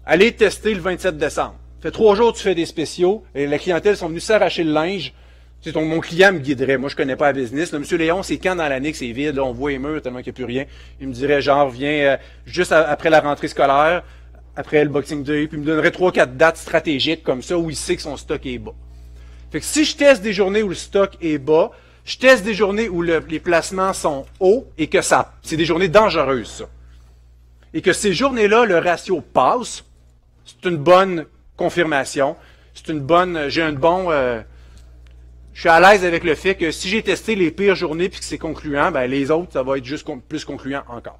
Allez tester le 27 décembre. Fait trois jours, tu fais des spéciaux, et la clientèle sont venus s'arracher le linge. C'est mon client me guiderait. Moi, je connais pas la business. Là, Monsieur Léon, c'est quand dans l'année que c'est vide, on voit les murs tellement qu'il n'y a plus rien. Il me dirait, genre, viens euh, juste après la rentrée scolaire, après le Boxing Day, puis il me donnerait trois, quatre dates stratégiques comme ça où il sait que son stock est bas. Fait que si je teste des journées où le stock est bas, je teste des journées où les placements sont hauts et que ça, c'est des journées dangereuses, ça. Et que ces journées-là, le ratio passe, c'est une bonne confirmation. C'est une bonne, j'ai un bon, euh, je suis à l'aise avec le fait que si j'ai testé les pires journées puis que c'est concluant, ben les autres, ça va être juste plus concluant encore.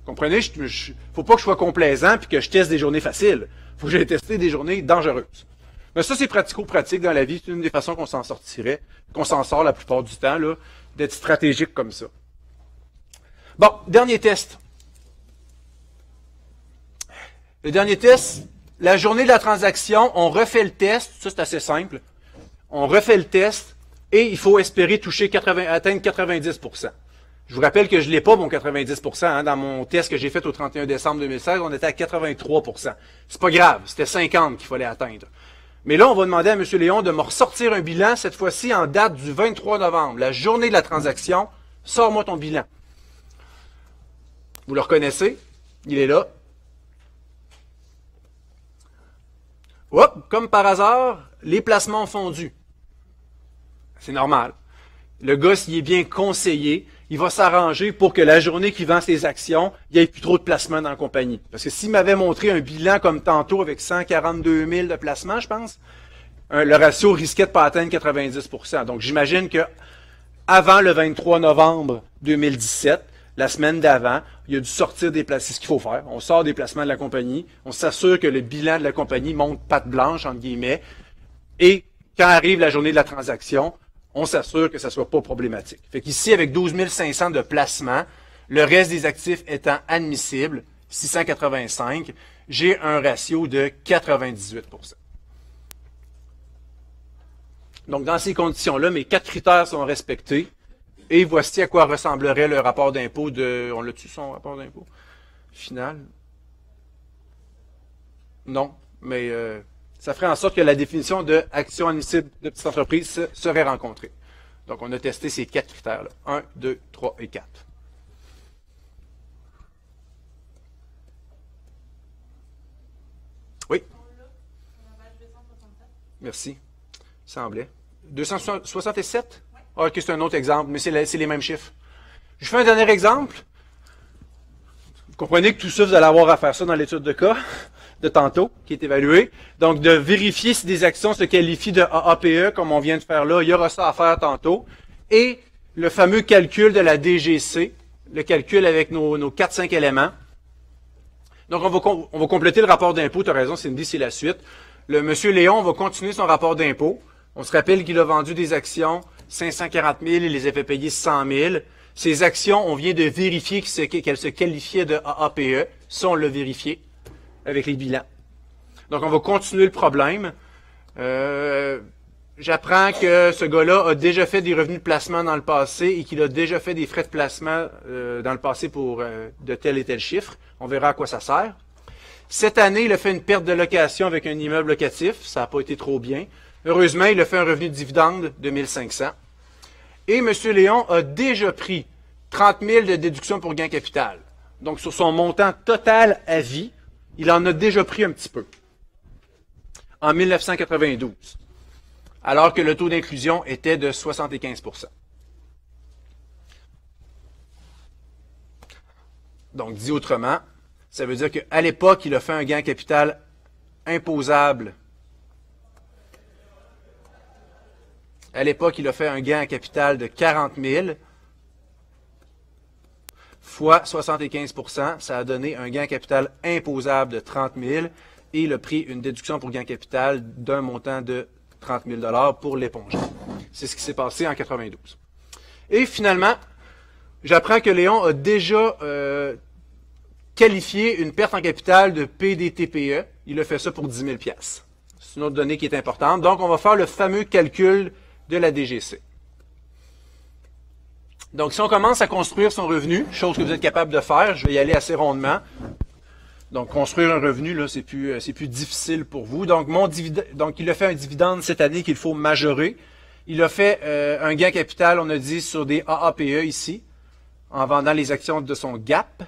Vous comprenez? Il je, faut pas que je sois complaisant puis que je teste des journées faciles. faut que j'aille tester des journées dangereuses. Mais ça, c'est pratico-pratique dans la vie. C'est une des façons qu'on s'en sortirait, qu'on s'en sort la plupart du temps, là, d'être stratégique comme ça. Bon, dernier test. Le dernier test, la journée de la transaction, on refait le test. Ça, c'est assez simple on refait le test et il faut espérer toucher 80, atteindre 90% Je vous rappelle que je ne l'ai pas, mon 90% hein, Dans mon test que j'ai fait au 31 décembre 2016, on était à 83% C'est pas grave, c'était 50 qu'il fallait atteindre. Mais là, on va demander à M. Léon de me ressortir un bilan, cette fois-ci en date du 23 novembre, la journée de la transaction. Sors-moi ton bilan. Vous le reconnaissez? Il est là. Hop, comme par hasard, les placements ont fondu. C'est normal. Le gars, s'il est bien conseillé, il va s'arranger pour que la journée qu'il vend ses actions, il n'y ait plus trop de placements dans la compagnie. Parce que s'il m'avait montré un bilan comme tantôt avec 142 000 de placements, je pense, le ratio risquait de pas atteindre 90% Donc, j'imagine que avant le 23 novembre 2017, la semaine d'avant, il a dû sortir des placements. C'est ce qu'il faut faire. On sort des placements de la compagnie. On s'assure que le bilan de la compagnie monte patte blanche, entre guillemets. Et quand arrive la journée de la transaction, on s'assure que ça soit pas problématique. Fait qu'ici, avec 12 500 de placements, le reste des actifs étant admissible, 685, j'ai un ratio de 98% Donc, dans ces conditions-là, mes quatre critères sont respectés. Et voici à quoi ressemblerait le rapport d'impôt de... On l'a-tu son rapport d'impôt? Final? Non, mais euh, ça ferait en sorte que la définition de action admissible de petite entreprise serait rencontrée. Donc, on a testé ces quatre critères-là. 1, 2, 3 et 4. Oui? Merci. Semblait. 267? Ah, ok, c'est un autre exemple, mais c'est les mêmes chiffres. Je fais un dernier exemple. Vous comprenez que tout ça, vous allez avoir à faire ça dans l'étude de cas de tantôt, qui est évalué. Donc, de vérifier si des actions se qualifient de AAPE, comme on vient de faire là. Il y aura ça à faire tantôt. Et le fameux calcul de la DGC, le calcul avec nos, nos 4-5 éléments. Donc, on va, on va compléter le rapport d'impôt. Tu as raison, Cindy, c'est la suite. Le monsieur Léon va continuer son rapport d'impôt. On se rappelle qu'il a vendu des actions 540 000, il les a fait payer 100 000. Ces actions, on vient de vérifier qu'elles se qualifiaient de AAPE. Ça, on l'a vérifié avec les bilans. Donc, on va continuer le problème. Euh, J'apprends que ce gars-là a déjà fait des revenus de placement dans le passé et qu'il a déjà fait des frais de placement euh, dans le passé pour euh, de tel et tel chiffre. On verra à quoi ça sert. Cette année, il a fait une perte de location avec un immeuble locatif. Ça n'a pas été trop bien. Heureusement, il a fait un revenu de dividende de 1500. Et M. Léon a déjà pris 30 000 de déduction pour gain capital. Donc, sur son montant total à vie, il en a déjà pris un petit peu. En 1992 alors que le taux d'inclusion était de 75% Donc, dit autrement, ça veut dire qu'à l'époque, il a fait un gain capital imposable. À l'époque, il a fait un gain à capital de 40 000 fois 75% ça a donné un gain capital imposable de 30 000 et il a pris une déduction pour gain capital d'un montant de 30 000 pour l'éponger. C'est ce qui s'est passé en 92. Et finalement, j'apprends que Léon a déjà euh, qualifié une perte en capital de PDTPE. Il a fait ça pour 10 000 C'est une autre donnée qui est importante. Donc, on va faire le fameux calcul de la DGC. Donc, si on commence à construire son revenu, chose que vous êtes capable de faire, je vais y aller assez rondement. Donc, construire un revenu, là, c'est plus, euh, difficile pour vous. Donc, mon donc, il a fait un dividende cette année qu'il faut majorer. Il a fait euh, un gain capital, on a dit, sur des AAPE ici, en vendant les actions de son GAP.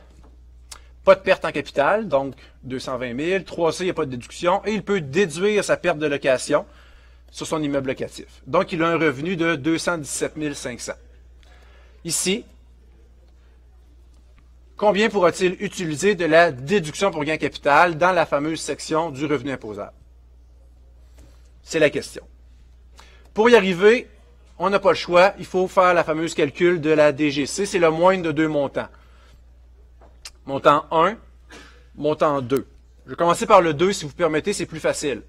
Pas de perte en capital, donc 220 000. 3C, il n'y a pas de déduction. Et il peut déduire sa perte de location sur son immeuble locatif. Donc, il a un revenu de 217 500. Ici, combien pourra-t-il utiliser de la déduction pour gain capital dans la fameuse section du revenu imposable? C'est la question. Pour y arriver, on n'a pas le choix. Il faut faire la fameuse calcul de la DGC. C'est le moindre de deux montants. Montant 1, montant 2. Je vais commencer par le 2, si vous permettez, c'est plus facile.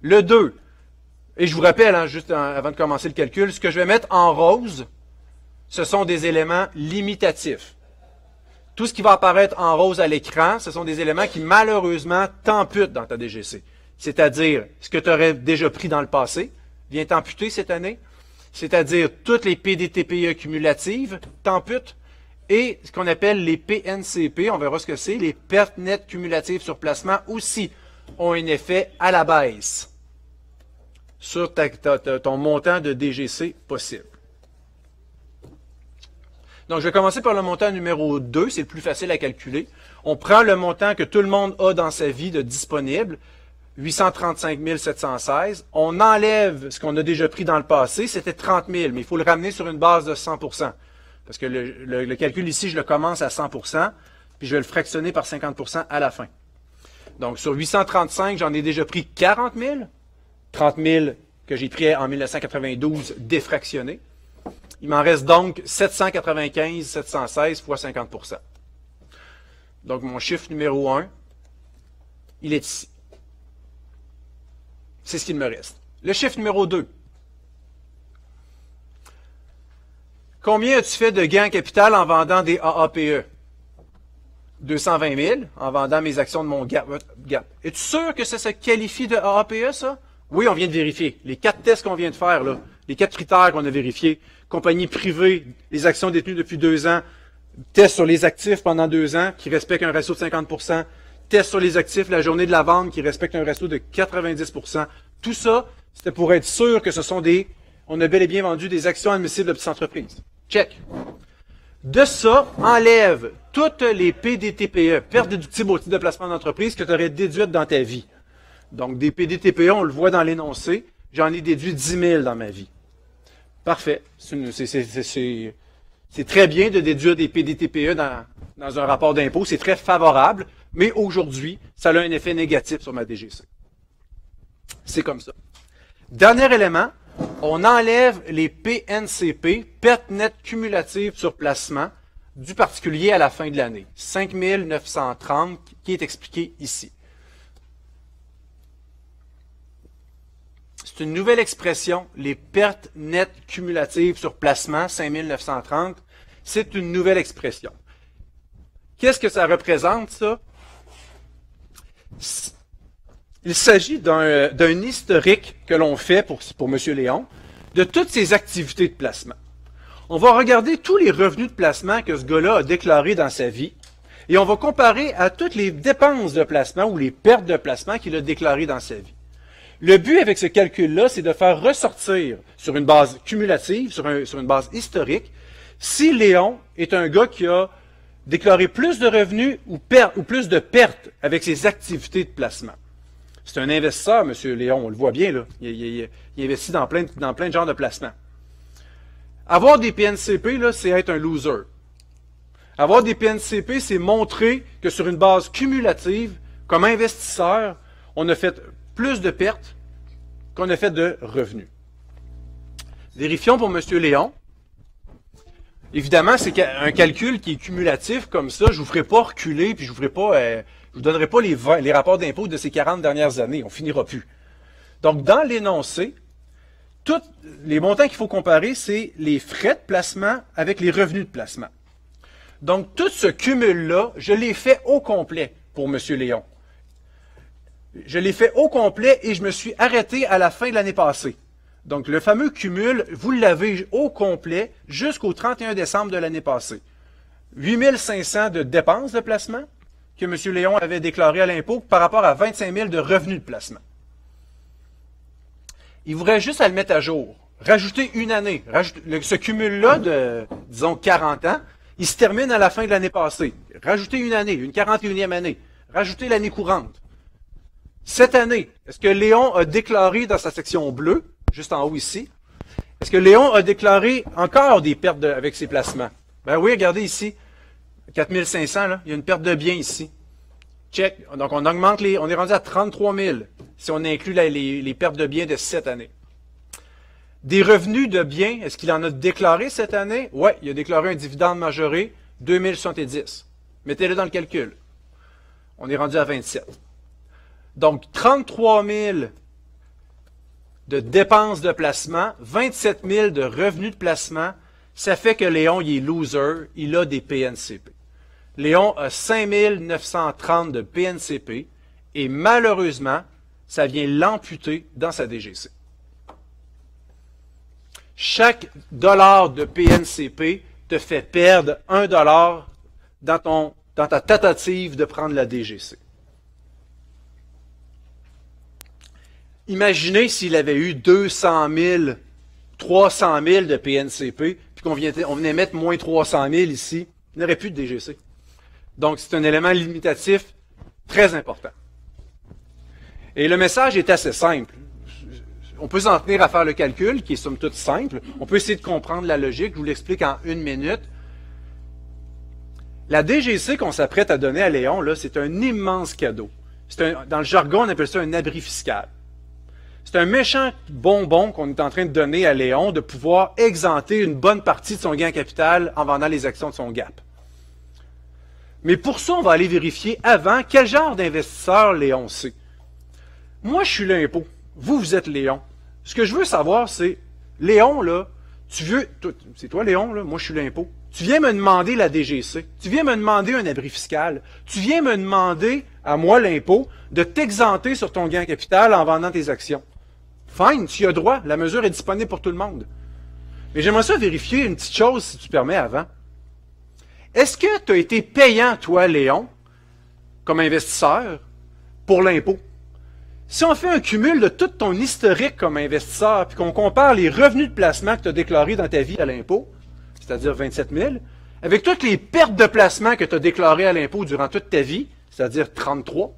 Le 2, et je vous rappelle, hein, juste avant de commencer le calcul, ce que je vais mettre en rose, ce sont des éléments limitatifs. Tout ce qui va apparaître en rose à l'écran, ce sont des éléments qui malheureusement t'amputent dans ta DGC. C'est-à-dire ce que tu aurais déjà pris dans le passé vient t'amputer cette année. C'est-à-dire toutes les PDTPE cumulatives t'amputent. Et ce qu'on appelle les PNCP, on verra ce que c'est, les pertes nettes cumulatives sur placement aussi ont un effet à la baisse sur ton montant de DGC possible. Donc, je vais commencer par le montant numéro 2, c'est le plus facile à calculer. On prend le montant que tout le monde a dans sa vie de disponible, 835 716. On enlève ce qu'on a déjà pris dans le passé, c'était 30 000, mais il faut le ramener sur une base de 100% Parce que le, calcul ici, je le commence à 100% puis je vais le fractionner par 50% à la fin. Donc, sur 835, j'en ai déjà pris 40 000. 30 000 que j'ai pris en 1992 défractionné. Il m'en reste donc 795, 716 fois 50% Donc, mon chiffre numéro 1, il est ici. C'est ce qu'il me reste. Le chiffre numéro 2. Combien as-tu fait de gains en capital en vendant des AAPE? 220 000 en vendant mes actions de mon Gap. Es-tu sûr que ça se qualifie de AAPE, ça? Oui, on vient de vérifier. Les quatre tests qu'on vient de faire, les quatre critères qu'on a vérifiés, compagnie privée, les actions détenues depuis deux ans, test sur les actifs pendant deux ans qui respectent un ratio de 50% test sur les actifs la journée de la vente qui respecte un ratio de 90% Tout ça, c'était pour être sûr que ce sont des, on a bel et bien vendu des actions admissibles de petites entreprises. Check. De ça, enlève toutes les PDTPE, pertes déductibles au titre de placement d'entreprise que tu aurais déduites dans ta vie. Donc, des PDTPE, on le voit dans l'énoncé, j'en ai déduit 10 000 dans ma vie. Parfait. C'est très bien de déduire des PDTPE dans, un rapport d'impôt. C'est très favorable. Mais aujourd'hui, ça a un effet négatif sur ma DGC. C'est comme ça. Dernier élément, on enlève les PNCP, pertes nettes cumulatives sur placement, du particulier à la fin de l'année. 5930 qui est expliqué ici. C'est une nouvelle expression, les pertes nettes cumulatives sur placement, 5930. C'est une nouvelle expression. Qu'est-ce que ça représente, ça? il s'agit d'un historique que l'on fait pour, pour M. Léon de toutes ses activités de placement. On va regarder tous les revenus de placement que ce gars-là a déclarés dans sa vie et on va comparer à toutes les dépenses de placement ou les pertes de placement qu'il a déclarées dans sa vie. Le but avec ce calcul-là, c'est de faire ressortir sur une base cumulative, sur, un- sur une base historique, si Léon est un gars qui a déclaré plus de revenus ou, plus de pertes avec ses activités de placement. C'est un investisseur, M. Léon, on le voit bien, là. Il, investit dans plein, de- dans plein de genres de placements. Avoir des PNCP, c'est être un loser. Avoir des PNCP, c'est montrer que sur une base cumulative, comme investisseur, on a fait plus de pertes qu'on a fait de revenus. Vérifions pour M. Léon. Évidemment, c'est un calcul qui est cumulatif comme ça. Je vous ferai pas reculer, puis je vous euh, vous donnerai pas les rapports d'impôts de ces 40 dernières années. On finira plus. Donc, dans l'énoncé, tous les montants qu'il faut comparer, c'est les frais de placement avec les revenus de placement. Donc, tout ce cumul-là, je l'ai fait au complet pour M. Léon. Je l'ai fait au complet et je me suis arrêté à la fin de l'année passée. Donc, le fameux cumul, vous l'avez au complet jusqu'au 31 décembre de l'année passée. 8500 de dépenses de placement que M. Léon avait déclaré à l'impôt par rapport à 25 000 de revenus de placement. Il voudrait juste à le mettre à jour. Rajouter une année. Ce cumul-là de, disons, 40 ans, il se termine à la fin de l'année passée. Rajouter une année, une 41e année. Rajouter l'année courante. Cette année, est-ce que Léon a déclaré dans sa section bleue, juste en haut ici, est-ce que Léon a déclaré encore des pertes avec ses placements? Ben oui, regardez ici. 4500, là, il y a une perte de biens ici. Check. Donc, on augmente les, on est rendu à 33 000 si on inclut les, les pertes de biens de cette année. Des revenus de biens, est-ce qu'il en a déclaré cette année? Oui, il a déclaré un dividende majoré, 2070. Mettez-le dans le calcul. On est rendu à 27. Donc, 33 000 de dépenses de placement, 27 000 de revenus de placement, ça fait que Léon, il est loser, il a des PNCP. Léon a 5 930 de PNCP et malheureusement, ça vient l'amputer dans sa DGC. Chaque dollar de PNCP te fait perdre un dollar dans, ta tentative de prendre la DGC. Imaginez s'il avait eu 200 000, 300 000 de PNCP, puis qu'on venait, mettre moins 300 000 ici, il n'aurait plus de DGC. Donc, c'est un élément limitatif très important. Et le message est assez simple. On peut s'en tenir à faire le calcul, qui est somme toute simple. On peut essayer de comprendre la logique. Je vous l'explique en une minute. La DGC qu'on s'apprête à donner à Léon, c'est un immense cadeau. Dans le jargon, on appelle ça un abri fiscal. C'est un méchant bonbon qu'on est en train de donner à Léon de pouvoir exempter une bonne partie de son gain capital en vendant les actions de son GAP. Mais pour ça, on va aller vérifier avant quel genre d'investisseur Léon c'est. Moi, je suis l'impôt. Vous, vous êtes Léon. Ce que je veux savoir, c'est, Léon, là, tu veux, c'est toi Léon, là, moi je suis l'impôt. Tu viens me demander la DGC. Tu viens me demander un abri fiscal. Tu viens me demander, à moi l'impôt, de t'exenter sur ton gain capital en vendant tes actions. Fine, tu as droit. La mesure est disponible pour tout le monde. Mais j'aimerais ça vérifier une petite chose, si tu permets, avant. Est-ce que tu as été payant, toi, Léon, comme investisseur, pour l'impôt? Si on fait un cumul de tout ton historique comme investisseur, puis qu'on compare les revenus de placement que tu as déclarés dans ta vie à l'impôt, c'est-à-dire 27 000, avec toutes les pertes de placement que tu as déclarées à l'impôt durant toute ta vie, c'est-à-dire 33,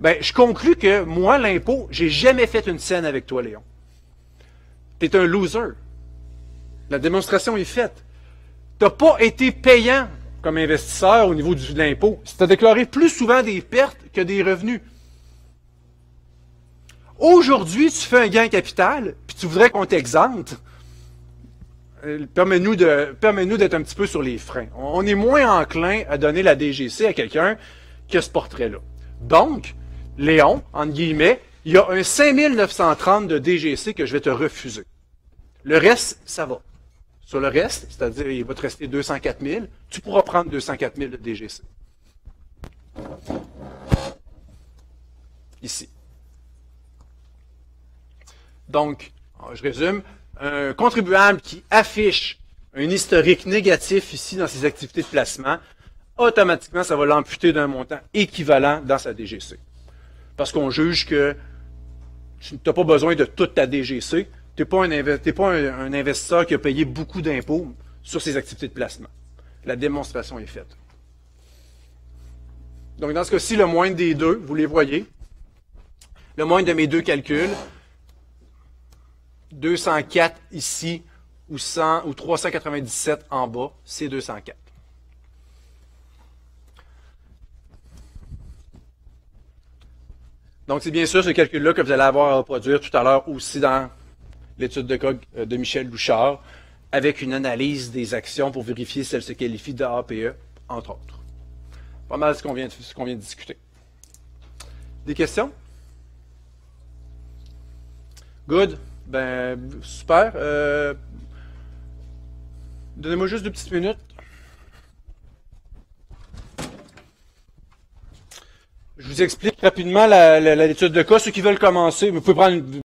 ben, je conclus que moi, l'impôt, j'ai jamais fait une scène avec toi, Léon. Tu es un loser. La démonstration est faite. Tu n'as pas été payant comme investisseur au niveau de l'impôt. Tu as déclaré plus souvent des pertes que des revenus. Aujourd'hui, tu fais un gain capital, puis tu voudrais qu'on t'exempte. Euh, Permets-nous d'être un petit peu sur les freins. On est moins enclin à donner la DGC à quelqu'un que ce portrait-là. Donc, Léon, entre guillemets, il y a un 5930 de DGC que je vais te refuser. Le reste, ça va. Sur le reste, c'est-à-dire il va te rester 204 000, tu pourras prendre 204 000 de DGC. Ici. Donc, je résume, un contribuable qui affiche un historique négatif ici dans ses activités de placement, automatiquement, ça va l'amputer d'un montant équivalent dans sa DGC. Parce qu'on juge que tu n'as pas besoin de toute ta DGC. Tu n'es pas, un, investisseur qui a payé beaucoup d'impôts sur ses activités de placement. La démonstration est faite. Donc, dans ce cas-ci, le moindre des deux, vous les voyez. Le moindre de mes deux calculs, 204 ici ou, 100, ou 397 en bas, c'est 204. Donc, c'est bien sûr ce calcul-là que vous allez avoir à reproduire tout à l'heure aussi dans l'étude de cas de Michel Louchard, avec une analyse des actions pour vérifier si elles se qualifient d'APE, entre autres. Pas mal ce qu'on vient, vient, de discuter. Des questions? Good. Ben, super. Euh, donnez-moi juste deux petites minutes. Je vous explique rapidement l'étude de cas. Ceux qui veulent commencer, vous pouvez prendre une